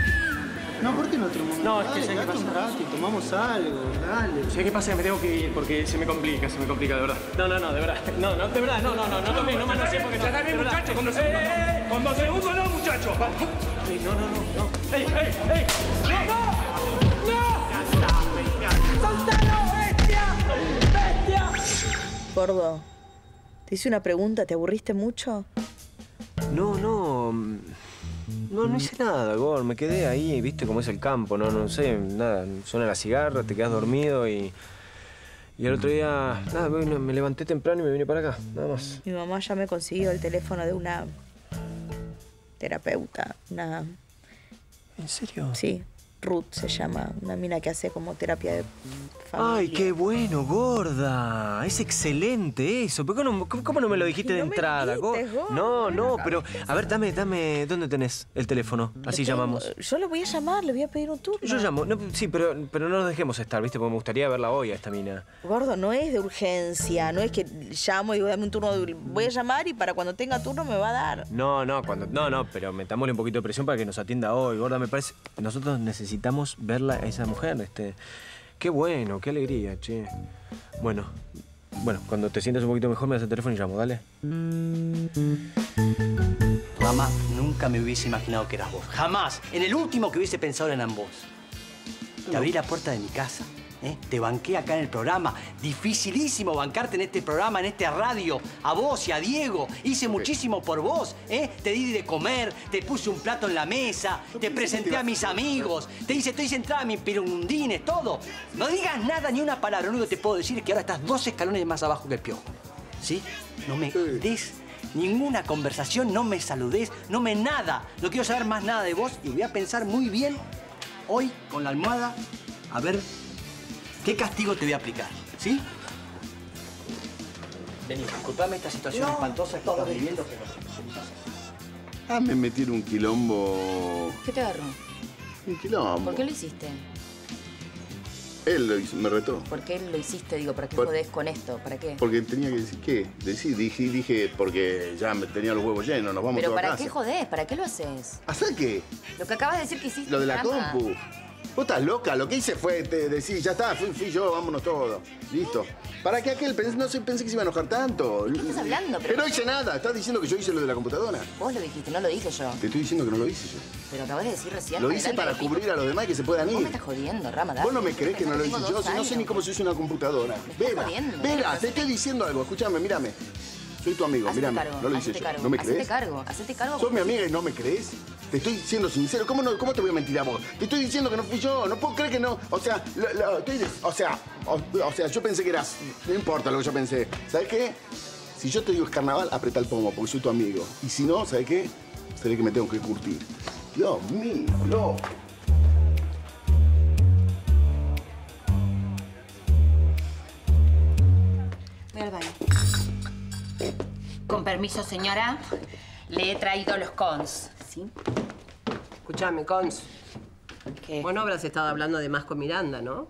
No, ¿por qué no tomamos? No, es que Dale, sé quédate pasa. un rato y tomamos algo, dale. ¿Sabes qué pasa? Que me tengo que ir porque se me complica, se me complica, de verdad. No, no, no, de verdad. No, no, de verdad, no, no, no, no toques, no manoseen porque Ya está bien, muchacho, con dos segundos. Con dos segundos no, muchacho. Ey, no, no, no, no. ¡Ey, ey, ey! ¡Soltalo, bestia! ¡Bestia! Gordo, te hice una pregunta, ¿te aburriste mucho? No, no. mm, No, no hice nada, Gor. Me quedé ahí, viste cómo es el campo, no, no sé, nada. Suena la cigarra, te quedas dormido y. Y el otro día, nada, me levanté temprano y me vine para acá, nada más. Mi mamá ya me consiguió el teléfono de una terapeuta, una... ¿En serio? Sí, Ruth se llama, una mina que hace como terapia de familia. Ay, qué bueno, gorda. Es excelente eso. ¿Por qué no, cómo, no me lo dijiste de entrada? Gor- No, no, pero a ver, dame, dame, ¿dónde tenés el teléfono? Así Tengo- llamamos. Yo le voy a llamar, le voy a pedir un turno. Yo llamo, no, sí, pero, pero no nos dejemos estar, ¿viste? Porque me gustaría verla hoy a esta mina. Gordo, no es de urgencia, no es que llamo y digo, dame un turno, de- voy a llamar y para cuando tenga turno me va a dar. No, no, cuando, no, no, pero metámosle un poquito de presión para que nos atienda hoy, gorda. Me parece, nosotros necesitamos verla a esa mujer, este. Qué bueno, qué alegría, che. Bueno, bueno, cuando te sientas un poquito mejor me das el teléfono y llamo, dale. Mamá, nunca me hubiese imaginado que eras vos. Jamás. En el último que hubiese pensado era en vos. Te abrí la puerta de mi casa. ¿Eh? Te banqué acá en el programa. Dificilísimo bancarte en este programa, en este radio. A vos y a Diego. Hice muchísimo por vos. ¿eh? Te di de comer, te puse un plato en la mesa, te presenté a mis amigos, te hice, te hice entrar a mis pirungundines, todo. No digas nada ni una palabra. Lo único que te puedo decir es que ahora estás dos escalones más abajo que el piojo. ¿Sí? No me des ninguna conversación, no me saludes, no me nada. No quiero saber más nada de vos y voy a pensar muy bien hoy con la almohada a ver qué castigo te voy a aplicar. ¿Sí? Vení, disculpame esta situación No, espantosa que estás viviendo, pero... Ah, me metieron un quilombo. ¿Qué te agarró? Un quilombo. ¿Por qué lo hiciste? Él lo hizo, me retó. ¿Por qué lo hiciste? Digo, ¿para qué Por- jodés con esto? ¿Para qué? Porque tenía que decir, ¿qué? Decir, dije, dije, porque ya me tenía los huevos llenos, nos vamos ¿Pero para casa. qué jodés? ¿Para qué lo haces? ¿Hacer qué? Lo que acabas de decir que hiciste. Lo de la compu. Vos estás loca, lo que hice fue te, decir, ya está, fui, fui yo, vámonos todos. Listo. ¿Para qué aquel? Pensé, no sé, pensé que se iba a enojar tanto. ¿Qué estás hablando? Pero no hice nada, estás diciendo que yo hice lo de la computadora. Vos lo dijiste, no lo dije yo. Te estoy diciendo que no lo hice yo. Pero acabas de decir recién. Lo hice para cubrir a los demás que se puedan Vos me ir. estás jodiendo, Rama. Vos no me crees que no lo hice yo, si no sé ni cómo se usa una computadora. Vera, jodiendo, Vera, te estoy diciendo algo, escúchame, mírame. Soy tu amigo, Hacete cargo, No lo hice hacete yo. cargo, ¿No me hacete crees? cargo, hacete cargo. ¿Sos mi amiga y no me crees? Te estoy siendo sincero. ¿Cómo, no, ¿Cómo te voy a mentir a vos? Te estoy diciendo que no fui yo. No puedo creer que no. O sea, lo- lo- estoy de- o sea, o, o sea, yo pensé que eras. No importa lo que yo pensé. ¿Sabes qué? Si yo te digo es carnaval, apreta el pomo porque soy tu amigo. Y si no, ¿sabes qué? Seré que me tengo que curtir. Dios mío, no. Voy al baño. Con permiso, señora, le he traído los cons. ¿Sí? Escuchame, Cons. Vos no habrás estado hablando de más con Miranda, ¿no?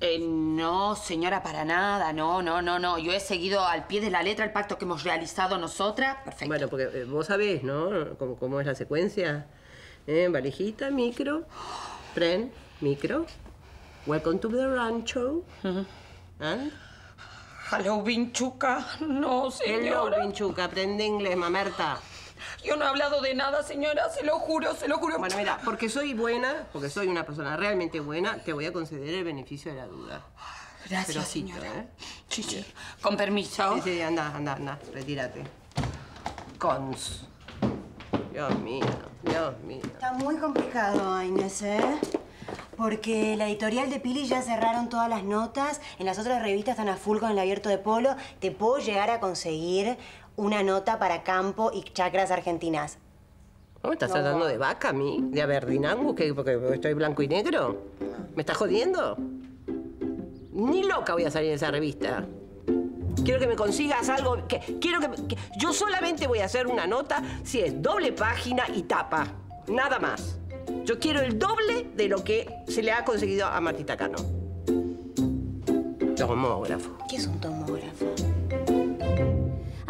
Eh, no, señora, para nada. No, no, no, no. Yo he seguido al pie de la letra el pacto que hemos realizado nosotras. Perfecto. Bueno, porque eh, vos sabés, ¿no? Cómo, cómo es la secuencia. ¿Eh? Valijita, micro, tren, micro. Welcome to the rancho. And? Hello, Vinchuca. No, señora. Hello, Vinchuca. Aprende inglés, mamerta. Yo no he hablado de nada, señora. Se lo juro, se lo juro. Bueno, mira, porque soy buena, porque soy una persona realmente buena, te voy a conceder el beneficio de la duda. Gracias, Pero cito, señora. ¿eh? Sí, sí. Con permiso. Sí, sí, anda, anda, anda, retírate. Cons. Dios mío, Dios mío. Está muy complicado, Inés, ¿eh? Porque la editorial de Pili ya cerraron todas las notas, en las otras revistas están a full con el abierto de polo. Te puedo llegar a conseguir una nota para campo y chacras argentinas. ¿Cómo estás No. hablando de vaca a mí? ¿De Aberdinangus? ¿Que porque estoy blanco y negro? ¿Me estás jodiendo? Ni loca voy a salir de esa revista. Quiero que me consigas algo. Que, quiero que, que- Yo solamente voy a hacer una nota si es doble página y tapa. Nada más. Yo quiero el doble de lo que se le ha conseguido a Martita Cano. Tomógrafo. ¿Qué es un tomógrafo?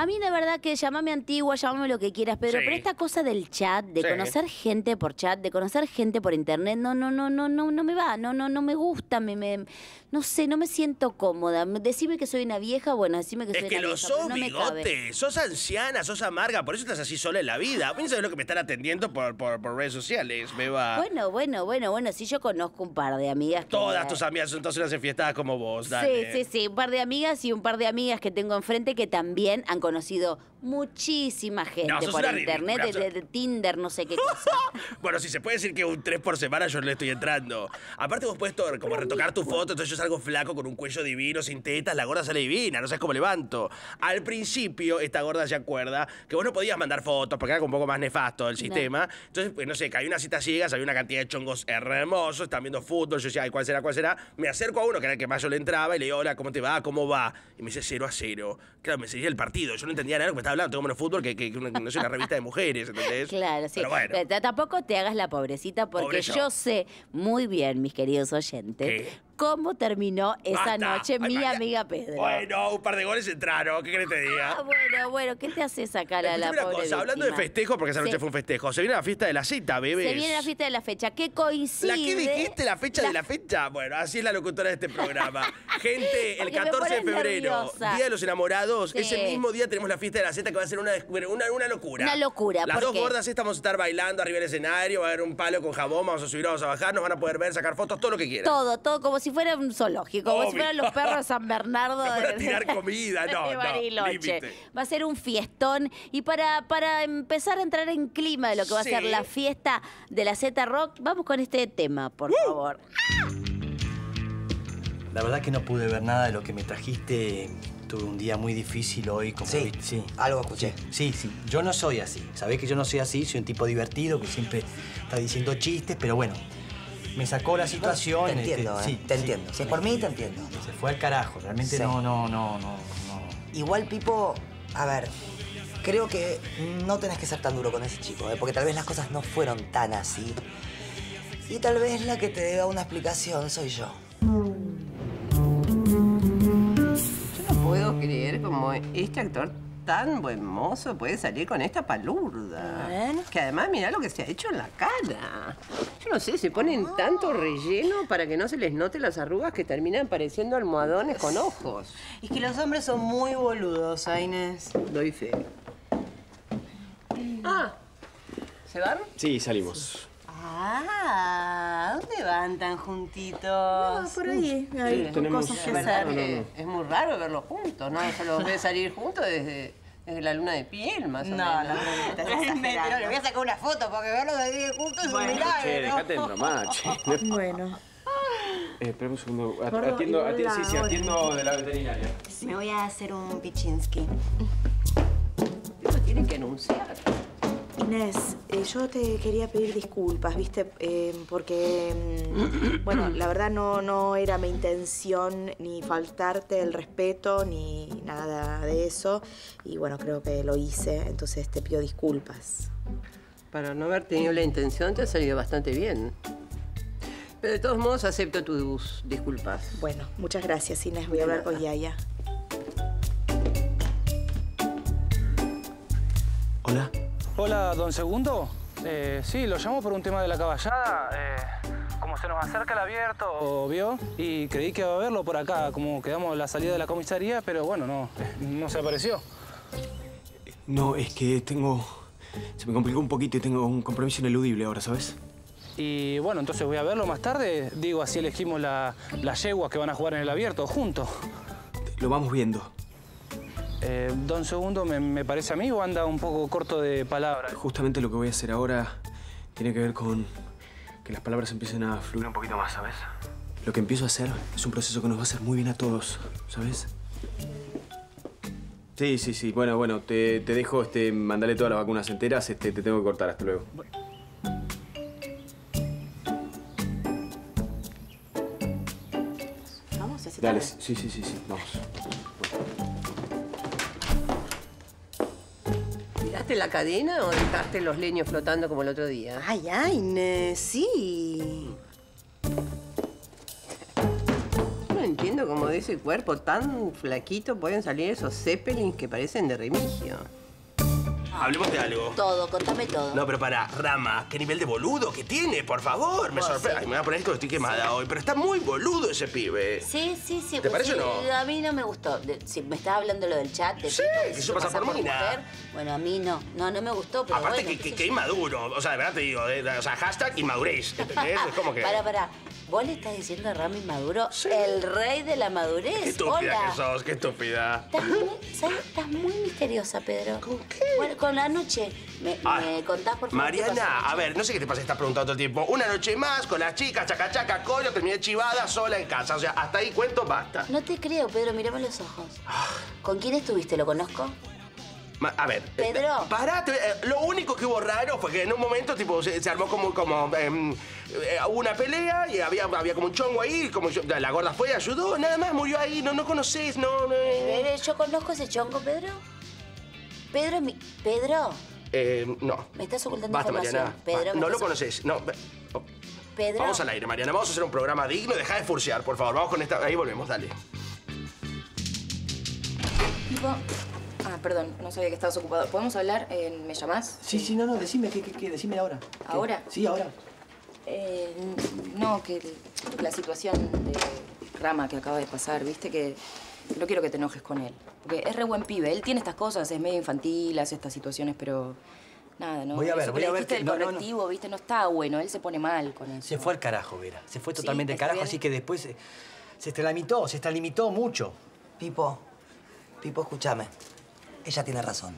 A mí de verdad que llámame antigua, llámame lo que quieras, Pedro, Sí. pero esta cosa del chat, de Sí. conocer gente por chat, de conocer gente por internet, no, no, no, no, no, no me va, no, no, no me gusta, me, me, no sé, no me siento cómoda. Decime que soy una vieja, bueno, decime que Es soy que una lo vieja, sos, pero no me cabe. bigote. Sos anciana, sos amarga, por eso estás así sola en la vida. No sabés lo que me están atendiendo por, por, por redes sociales, beba. Bueno, bueno, bueno, bueno, sí yo conozco un par de amigas que Todas me- tus amigas son todas unas enfiestadas como vos, dale. Sí, sí, sí, un par de amigas y un par de amigas que tengo enfrente que también han conocido conocido muchísima gente No, por una internet, de, de Tinder, no sé qué cosa. Bueno, si se puede decir que un 3 por semana yo le estoy entrando. Aparte vos puedes como retocar tu foto, entonces yo salgo flaco con un cuello divino, sin tetas, la gorda sale divina, no sabes cómo levanto. Al principio, esta gorda se acuerda que vos no podías mandar fotos porque era un poco más nefasto el sistema. Entonces, pues no sé, que hay unas citas ciegas, había una cantidad de chongos hermosos, están viendo fútbol, yo decía, ay, ¿cuál será, cuál será? Me acerco a uno que era el que más yo le entraba y le digo, hola, ¿cómo te va? ¿Cómo va? Y me dice 0 a 0. Claro, me seguía el partido, yo no entendía nada que me estaba hablando, tengo menos fútbol que, que, que una, no sé, una revista de mujeres, ¿entendés? Claro, sí. Pero bueno. Pero tampoco te hagas la pobrecita porque Pobre yo. yo sé muy bien, mis queridos oyentes, ¿Qué? Cómo terminó esa Basta. noche mi amiga Pedro. Bueno, un par de goles entraron, ¿qué querés que te diga? Ah, bueno, bueno, ¿qué te hace sacar a la pobre una cosa, hablando de festejo, porque esa noche Sí. fue un festejo, se viene la fiesta de la cita, bebés. Se viene la fiesta de la fecha, que coincide... ¿La que dijiste? ¿La fecha de la fecha? Bueno, así es la locutora de este programa. Gente, el Porque me 14 de febrero, nerviosa. Día de los Enamorados, Sí. ese mismo día tenemos la fiesta de la Z que va a ser una, una, una locura. Una locura, Las ¿por dos qué? gordas estas vamos a estar bailando arriba del escenario, va a haber un palo con jabón, vamos a subir, vamos a bajar, nos van a poder ver, sacar fotos, todo lo que quieran. Todo, todo, como si fuera un zoológico, como si fueran los perros de San Bernardo Nos van a de, tirar comida, no, de no, Bariloche. límite. Va a ser un fiestón. Y para, para empezar a entrar en clima de lo que va Sí. a ser la fiesta de la Z Rock, vamos con este tema, por Uh. favor. La verdad que no pude ver nada de lo que me trajiste. Tuve un día muy difícil hoy. Como Sí, viste. sí. algo escuché. Sí, sí. Yo no soy así. Sabés que yo no soy así. Soy un tipo divertido que siempre está diciendo chistes, pero bueno. Me sacó la situación. Te entiendo, este, ¿eh? sí, te sí, entiendo. Si es por mí, te entiendo. Se fue al carajo. Realmente Sí. no, no, no, no, no. Igual, Pipo, a ver, creo que no tenés que ser tan duro con ese chico, ¿eh? porque tal vez las cosas no fueron tan así. Y tal vez la que te deba una explicación soy yo. Yo no puedo creer como este actor tan buen mozo puede salir con esta palurda. Que además mirá lo que se ha hecho en la cara. Yo no sé, se ponen tanto relleno para que no se les note las arrugas que terminan pareciendo almohadones con ojos. Es que los hombres son muy boludos, ¿ah, Inés. Doy fe. Ah, ¿se van? Sí, salimos. Ah, ¿dónde van tan juntitos? No, por ahí, hay tenemos- cosas que hacer. no, no, Es muy raro verlos juntos, ¿no? Se los ve salir juntos desde, desde la luna de piel, más o No, menos. no, no, no. Le voy a sacar una foto porque verlos de juntos es un milagro. Che, dejate de bromar, che. Bueno. Eh, espera un segundo. At- Gordo, atiendo, atiendo, sí, sí, atiendo de la veterinaria. Me voy a hacer un pichinsky. Eso tienen que anunciar. Inés, eh, yo te quería pedir disculpas, ¿viste? Eh, porque, mm, bueno, la verdad no, no era mi intención ni faltarte el respeto ni nada de eso. Y bueno, creo que lo hice, entonces te pido disculpas. Para no haber tenido la intención, te ha salido bastante bien. Pero de todos modos acepto tus disculpas. Bueno, muchas gracias, Inés. Voy a hablar con Yaya. Hola. Don Segundo. Eh, sí, lo llamo por un tema de la caballada. Eh, como se nos acerca el abierto, ¿vio? Y creí que iba a verlo por acá, como quedamos a la salida de la comisaría, pero bueno, no, no se apareció. No, es que tengo... Se me complicó un poquito y tengo un compromiso ineludible ahora, ¿sabes? Y bueno, entonces voy a verlo más tarde. Digo, así elegimos la, la yegua que van a jugar en el abierto juntos. Lo vamos viendo. Eh, don Segundo, me, me parece a mí o anda un poco corto de palabras? Justamente lo que voy a hacer ahora tiene que ver con que las palabras empiecen a fluir un poquito más, ¿sabes? Lo que empiezo a hacer es un proceso que nos va a hacer muy bien a todos, ¿sabes? Sí, sí, sí. Bueno, bueno, te, te dejo, este, mandale todas las vacunas enteras, este, te tengo que cortar. Hasta luego. Vamos, ese Dale, sí, sí, sí, sí, vamos. ¿Tiraste la cadena o dejaste los leños flotando como el otro día? Ay, ay, sí. No entiendo cómo de ese cuerpo tan flaquito pueden salir esos zeppelins que parecen de Remigio. Hablemos de algo. Todo, contame todo. No, pero para, Rama, ¿qué nivel de boludo que tiene? Por favor, me sorprende. sí. Ay, me voy a poner esto que estoy quemada hoy, pero está muy boludo ese pibe. Sí, sí, sí. ¿Te parece sí, o no? A mí no me gustó. De- si me estás hablando lo del chat, de Sí, que eso pasa por mujer, Bueno, a mí no. No, no me gustó, pero Aparte bueno, que, qué que, que inmaduro. O sea, de verdad te digo, eh, o sea, hashtag inmadurez, ¿entendés? Es como que... Para, para. ¿Vos le estás diciendo a Rami Maduro el rey de la madurez? Qué estúpida Hola. que sos, qué estúpida. Estás muy, ¿sabes? Estás muy misteriosa, Pedro. ¿Con qué? Bueno, con la noche. ¿Me, Ah, me contás, por favor? Mariana, a ver, no sé qué te pasa, estás preguntando todo el tiempo. Una noche más con las chicas, chaca chaca, coño, terminé chivada sola en casa. O sea, hasta ahí cuento, basta. No te creo, Pedro. Mírame los ojos. ¿Con quién estuviste? ¿Lo conozco? Ma- A ver, eh, Pedro. parate. eh, lo único que hubo raro fue que en un momento, tipo, se, se armó como, como, em, eh, hubo una pelea y había, había como un chongo ahí, como yo- la gorda fue, ayudó, nada más, murió ahí, no, no conoces, no, no. Eh, ¿Yo conozco ese chongo, Pedro? Pedro, mi... Pedro, Eh, no. me estás ocultando Basta, información. Mariana. Pedro, me no lo estás- conoces, no. ve- Pedro. Vamos al aire, Mariana. Vamos a hacer un programa digno. Deja de furciar, por favor. Vamos con esta. Ahí volvemos, dale. Tipo. Ah, perdón, no sabía que estabas ocupado. ¿Podemos hablar? Eh, ¿Me llamás? Sí, sí, no, no, decime, ¿qué, qué, qué? Decime ahora. ¿Qué? ¿Ahora? Sí, ahora. Eh, no, que la situación de Rama que acaba de pasar, viste que no quiero que te enojes con él. Porque es re buen pibe. Él tiene estas cosas, es medio infantil, hace estas situaciones, pero nada, ¿no? Voy a ver, Eso voy que a le ver dijiste que- del no, no, no. correctivo, viste, no está bueno. Él se pone mal con eso. Se fue al carajo, Vera. Se fue totalmente al carajo, bien. así que después se, se extralimitó, se extralimitó mucho. Pipo, Pipo, escúchame. Ella tiene razón.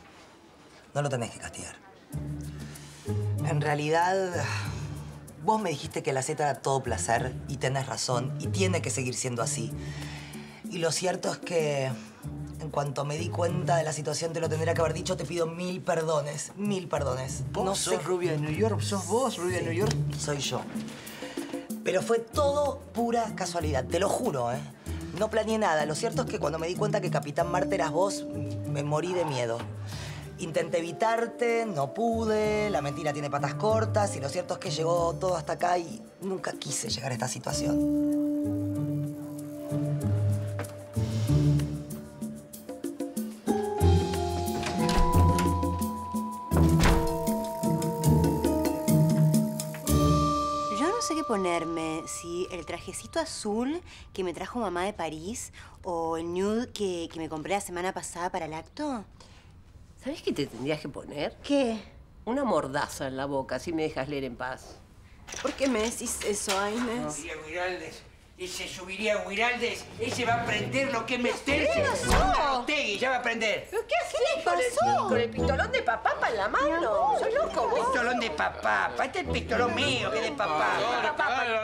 No lo tenés que castigar. En realidad, vos me dijiste que la Z era todo placer y tenés razón y tiene que seguir siendo así. Y lo cierto es que en cuanto me di cuenta de la situación te lo tendría que haber dicho, te pido mil perdones, mil perdones. ¿Vos sos rubia de New York? ¿Sos vos rubia de New York? Soy yo. Pero fue todo pura casualidad, te lo juro, ¿eh? No planeé nada. Lo cierto es que cuando me di cuenta que Capitán Marte eras vos, me morí de miedo. Intenté evitarte, no pude, la mentira tiene patas cortas y lo cierto es que llegó todo hasta acá y nunca quise llegar a esta situación. Ponerme, si el trajecito azul que me trajo mamá de París o el nude que, que me compré la semana pasada para el acto. ¿Sabes qué te tendrías que poner? ¿Qué? Una mordaza en la boca, así me dejas leer en paz. ¿Por qué me decís eso? Subiría Guiraldes. Ese subiría Guiraldes. Ese va a aprender lo que es meterse. ¿Qué pasó? Ya va a aprender. ¿Pero qué haces con el, con el pistolón de papá en la mano? ¿Soy loco vos? Pistolón de papá. Pa, Este es el pistolón mío, que es de papá.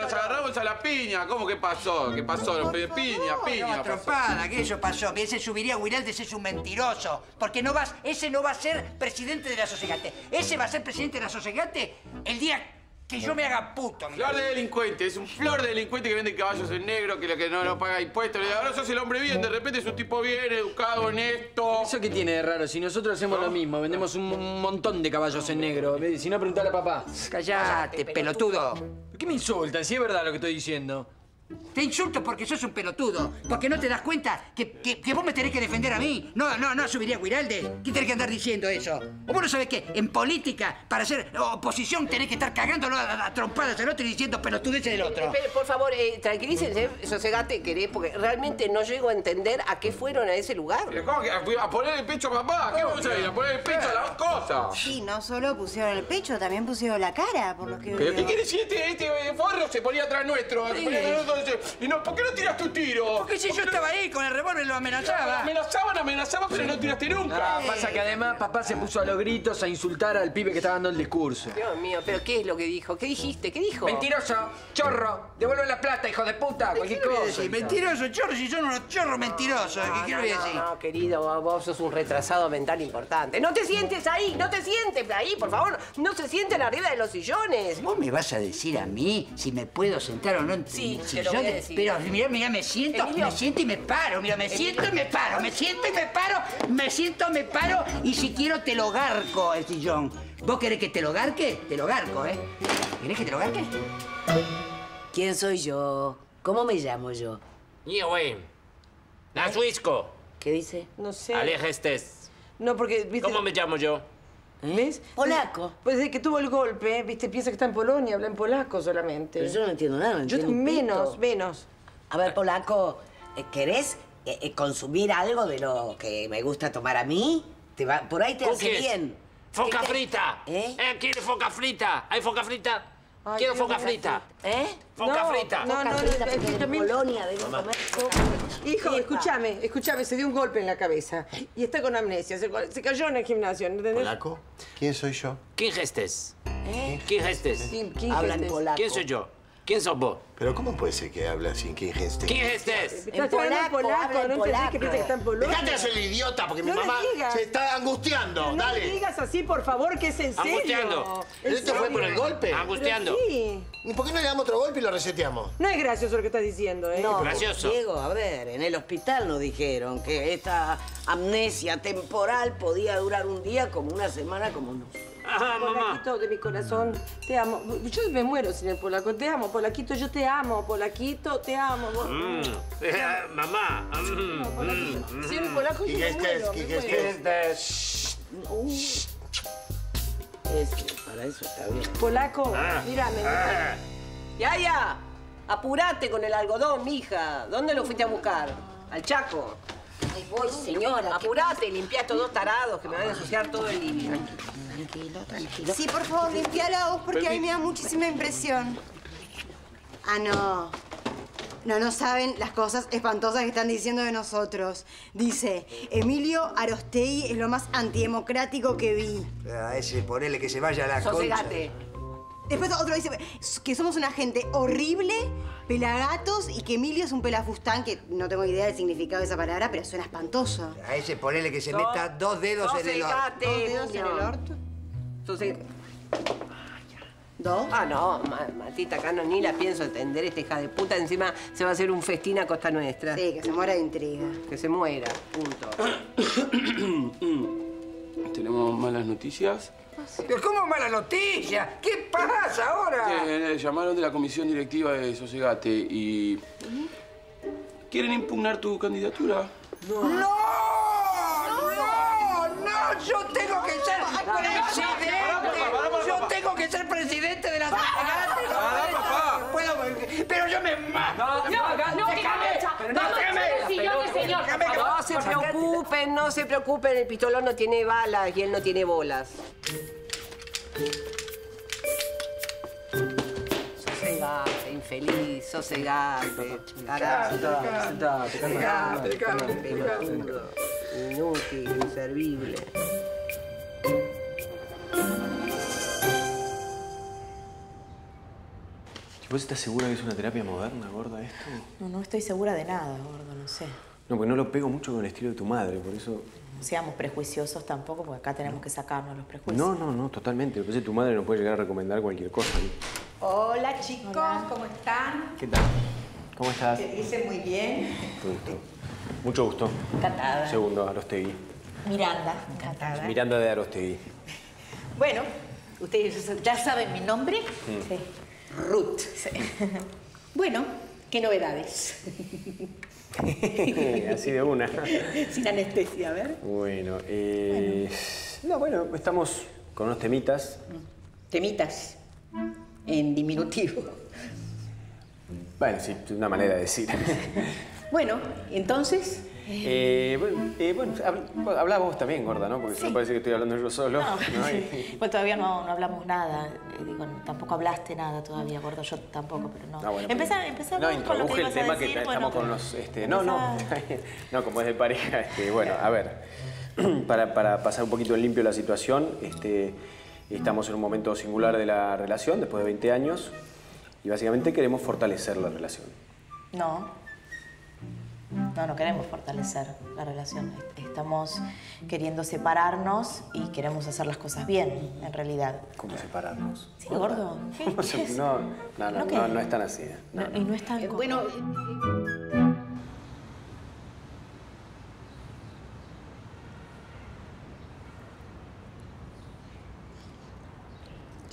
Nos agarramos a la piña. ¿Cómo que pasó? ¿Qué pasó? Piña, piña. No, pasó. trompada, que eso pasó. Que ese subiría Guiraldes es un mentiroso. Porque no vas, ese no va a ser presidente de la sociedad. Ese va a ser presidente de la sociedad el día Que yo me haga puto. mi Flor de delincuente, es un flor de delincuente que vende caballos en negro, que lo que no, no paga impuestos. Ahora sos el hombre bien, de repente es un tipo bien, educado, honesto. ¿Eso qué tiene de raro? Si nosotros hacemos lo mismo, vendemos un, un montón de caballos en negro. Si no, preguntale a papá. Callate, pelotudo. ¿Por qué me insultan? Si es verdad lo que estoy diciendo. Te insulto porque sos un pelotudo. Porque no te das cuenta que, que- que vos me tenés que defender a mí. No, no, no subiría a Guiralde. ¿Quién tenés que andar diciendo eso? ¿O vos no sabés que en política, para hacer oposición, tenés que estar cagándolo a, a- a trompadas al otro y diciendo pelotudeces del otro? Espere, por favor, eh, tranquilícense, sosegate, querés, porque realmente no llego a entender a qué fueron a ese lugar. Pero ¿Cómo que a, a poner el pecho a papá? ¿Qué vamos a ir? ¿A poner el pecho a las cosas? Sí, no solo pusieron el pecho, también pusieron la cara, por lo que ¿Pero qué quiere decir este, este eh, forro? Se ponía atrás nuestro. se y no, ¿Por qué no tiraste un tiro? Porque si yo estaba ahí con el revólver lo amenazaba. Amenazaban, amenazaban, pero no tiraste nunca. No, pasa que además papá se puso a los gritos a insultar al pibe que estaba dando el discurso. Dios mío, pero ¿qué es lo que dijo? ¿Qué dijiste? ¿Qué dijo? Mentiroso, chorro, devuelve la plata, hijo de puta, cualquier ¿Qué le voy a cosa. decir? Mentiroso, chorro, si son unos chorros mentirosos. ¿Qué, qué voy a decir? No, querido, vos sos un retrasado mental importante. No te sientes ahí, no te sientes ahí, por favor. No se sienten arriba de los sillones. ¿Vos me vas a decir a mí si me puedo sentar o no en Sí, en lo voy a decir. Pero mira, mira, me siento, Emilio. me siento y me paro. Mira, me siento y me paro, me siento y me paro, me siento, me paro y si quiero te lo garco el sillón. ¿Vos querés que te lo garque? Te lo garco, ¿eh? ¿Querés que te lo garque? ¿Quién soy yo? ¿Cómo me llamo yo? Yo, güey. Nasuisco. ¿Qué dice? No sé. Alejestes. No, porque, viste... ¿Cómo me llamo yo? ¿Ves? Polaco. Pues desde que tuvo el golpe, viste, piensa que está en Polonia, habla en polaco solamente. Pero yo no entiendo nada, no Yo entiendo un menos, pito. menos. A ver, Polaco, eh, ¿querés eh, eh, consumir algo de lo que me gusta tomar a mí? Te va, por ahí te hace bien. Foca ¿Qué- frita. ¿Eh? Eh, ¿Quiere foca frita? ¿Hay foca frita? Ay, Quiero foca frita. ¿Eh? Foca No, frita. no, no, frita, es que también- Polonia deben Mamá. comer Hijo, Epa. escúchame, escúchame, se dio un golpe en la cabeza y está con amnesia, se, se cayó en el gimnasio, ¿entendés? ¿Polaco? ¿Quién soy yo? ¿Quién gestes? ¿Eh? ¿Quién gestes? ¿Quién- quién Hablan gestes? polaco. ¿Quién soy yo? ¿Quién sos vos? Pero ¿cómo puede ser que habla sin que geste? ¿Quién gestes? Está hablando en polaco, habla polaco, en no entendés que piensa que está en Polonia. Dejate de hacer el idiota porque mi No le mamá digas. se está angustiando. No Dale. le digas así, por favor, que es en serio. Angustiando. ¿En ¿Esto fue por el golpe? Angustiando. Pero Sí. ¿Y por qué no le damos otro golpe y lo reseteamos? No es gracioso lo que estás diciendo, ¿eh? No, Gracioso. Diego, a ver, en el hospital nos dijeron que esta amnesia temporal podía durar un día como una semana como no. Ajá, mamá. Polaquito de mi corazón, te amo. Yo me muero sin el polaco, te amo, Polaquito, yo te amo, Polaquito, te amo. Mm. Eh, Mamá. No, Polaquito. mm, Si eres mm. polaco, yo ¿Y me qué muero. es? me ¿Y qué muero. es? Para eso está bien. Polaco, Ah. mírame. Ah. Ya, ya. Apurate con el algodón, mija. ¿Dónde lo fuiste a buscar? ¿Al Chaco? Ay, voy, señora. ¿qué Apurate, limpia estos dos tarados que me van a ensuciar todo el living. Tranquilo, tranquilo. Sí, por favor, limpiala vos porque a mí me da muchísima impresión. Ah, no. No, no saben las cosas espantosas que están diciendo de nosotros. Dice, Emilio Arostegui es lo más antidemocrático que vi. A ese, ponele que se vaya a la concha. Después otro dice que somos una gente horrible, pelagatos, y que Emilio es un pelafustán, que no tengo idea del significado de esa palabra, pero suena espantoso. A ese, ponele que se meta dos dedos en el orto. ¿Dos dedos en el orto? Sosegate. ¿Dos? Ah, no, ma- Matita, acá no, ni la pienso atender esta hija de puta. Encima se va a hacer un festín a costa nuestra. Sí, que se muera de intriga. Que se muera, punto. Tenemos malas noticias. Pero ¿cómo mala noticia? ¿Qué pasa ahora? Eh, llamaron de la comisión directiva de Sosegate y... ¿Quieren impugnar tu candidatura? ¡No! ¡No! ¡No! ¡Yo tengo que ser presidente! ¡Yo tengo que ser presidente de la! ¡No puedo! ¡Pero yo me mato! No, no, ¡Déjame! no, No se preocupen, no se preocupen. El pistolón no tiene balas y él no tiene bolas. Sosegate, infeliz, sosegate. Carajo. Sentate, calmate, pelotudo. Inútil, inservible. ¿Vos estás segura que es una terapia moderna, gorda, esto? No, no estoy segura de nada, gordo, no sé. No, porque no lo pego mucho con el estilo de tu madre, por eso... No seamos prejuiciosos tampoco, porque acá tenemos que sacarnos los prejuicios. No, no, no, totalmente. Lo que pasa es que tu madre no puede llegar a recomendar cualquier cosa. ¿no? Hola chicos, ¿cómo están? ¿Qué tal? ¿Cómo estás? Se dice muy bien. Mucho gusto. Mucho gusto. Encantada. Segundo, Arostegui. Miranda, encantada. Miranda de Arostegui. Bueno, ustedes ya saben mi nombre. Mm. Ruth. Bueno, ¿qué novedades? Así de una. Sin anestesia, a ver. Bueno, eh... No, bueno, estamos con unos temitas. Temitas. En diminutivo. Bueno, sí, es una manera de decir. Bueno, entonces. Eh, bueno, eh, bueno, vos también, gorda, ¿no? Porque si no parece que estoy hablando yo solo. No, ¿no? Y- Pues todavía no, no hablamos nada. Eh, digo, tampoco hablaste nada todavía, gordo. Yo tampoco, pero no. Ah, bueno, empezá, pero- empezá No, con lo que introduje el ibas a tema decir. que bueno, estamos con los... Este, no, no, no, como es de pareja, este, bueno, a ver, para, para pasar un poquito en limpio la situación, este, estamos en un momento singular de la relación, después de 20 años, y básicamente queremos fortalecer la relación. No. No, no queremos fortalecer la relación. Estamos queriendo separarnos y queremos hacer las cosas bien, en realidad. ¿Cómo separarnos? Sí, gordo. ¿Qué- ¿Cómo se- qué es? No, no, no, ¿No no, no es tan así. ¿eh? No, y no es tan... bueno...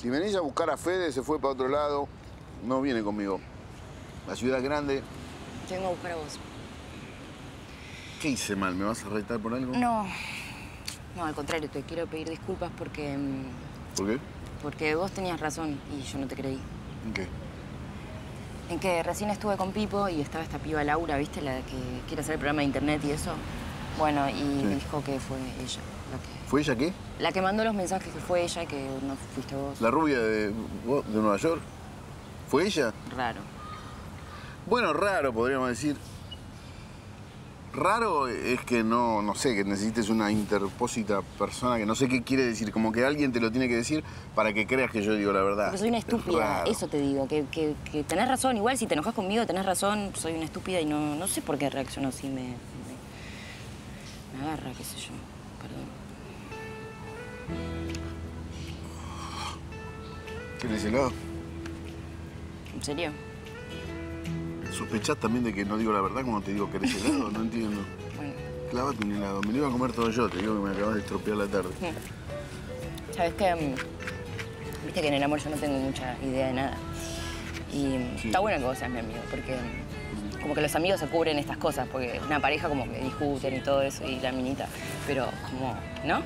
Si venís a buscar a Fede, se fue para otro lado. No viene conmigo. La ciudad es grande. Te vengo a buscar a vos. ¿Qué hice mal? ¿Me vas a retar por algo? No. No, al contrario, te quiero pedir disculpas porque. mm, ¿Por qué? Porque vos tenías razón y yo no te creí. ¿En qué? En que recién estuve con Pipo y estaba esta piba Laura, ¿viste? La que quiere hacer el programa de internet y eso. Bueno, y Sí. dijo que fue ella la que. ¿Fue ella qué? La que mandó los mensajes que fue ella y que no fuiste vos. ¿La rubia de, de Nueva York? ¿Fue ella? Raro. Bueno, raro, podríamos decir. Raro es que no, no sé, que necesites una interpósita persona que no sé qué quiere decir, como que alguien te lo tiene que decir para que creas que yo digo la verdad. Porque soy una Es estúpida, eso te digo, que, que, que tenés razón. Igual si te enojas conmigo, tenés razón, soy una estúpida y no, no sé por qué reacciono así, me, me, me agarra, qué sé yo. ¿Querés helado? ¿En serio? ¿Sospechás también de que no digo la verdad cuando te digo que eres helado? No entiendo. Bueno. Clávate un helado. Me lo iba a comer todo yo, te digo que me acabas de estropear la tarde. Sabes que, mm, viste que en el amor yo no tengo mucha idea de nada. Y está bueno que vos seas mi amigo, porque mm, como que los amigos se cubren estas cosas, porque una pareja como que discuten y todo eso, y la minita. Pero como, ¿no?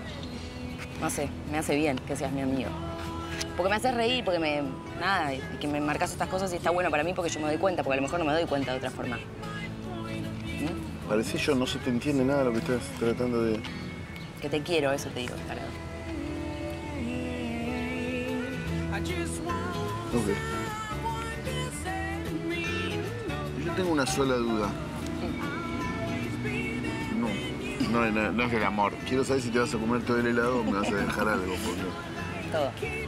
No sé, me hace bien que seas mi amigo. Porque me haces reír, porque me. Nada, y que me marcas estas cosas y está bueno para mí porque yo me doy cuenta, porque a lo mejor no me doy cuenta de otra forma. Parece yo, no se te entiende nada lo que estás tratando de... Que te quiero, eso te digo, tarado. Ok. Yo tengo una sola duda. No, no, no, no es del amor. Quiero saber si te vas a comer todo el helado o me vas a dejar algo. Porque... Todo.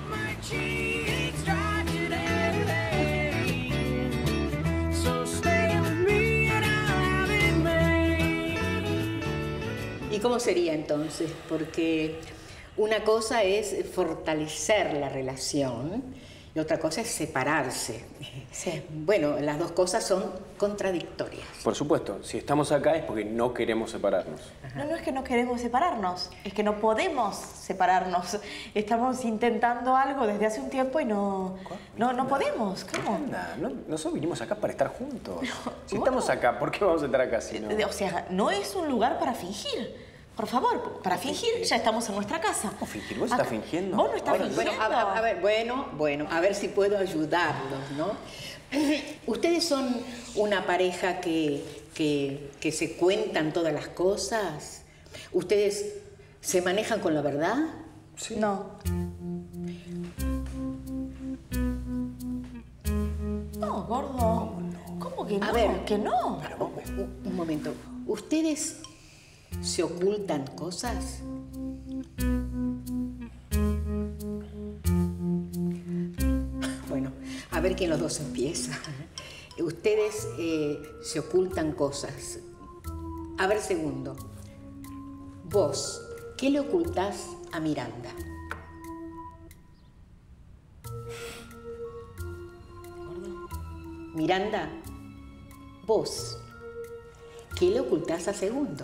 ¿Y cómo sería entonces? Porque una cosa es fortalecer la relación y otra cosa es separarse. Bueno, las dos cosas son contradictorias. Por supuesto, si estamos acá es porque no queremos separarnos. No, no es que no queremos separarnos, es que no podemos separarnos. Estamos intentando algo desde hace un tiempo y no, no, no podemos. ¿Cómo? Anda, no, nosotros vinimos acá para estar juntos. Si estamos acá, ¿por qué vamos a estar acá si no? O sea, no es un lugar para fingir. Por favor, para fingir ya estamos en nuestra casa. ¿Cómo fingir? ¿Vos estás fingiendo? Vos no estás Bueno, fingiendo. bueno, a, ver, bueno, bueno, a ver si puedo ayudarlos, ¿no? ¿Ustedes son una pareja que, que, que se cuentan todas las cosas? ¿Ustedes se manejan con la verdad? No. No, gordo. ¿Cómo que no? A ver, que no. Un, un momento. ¿Ustedes se ocultan cosas? Bueno, a ver quién los dos empieza. Ustedes eh, se ocultan cosas. A ver, segundo. Vos, ¿qué le ocultás a Miranda? Miranda, vos, ¿qué le ocultás a segundo?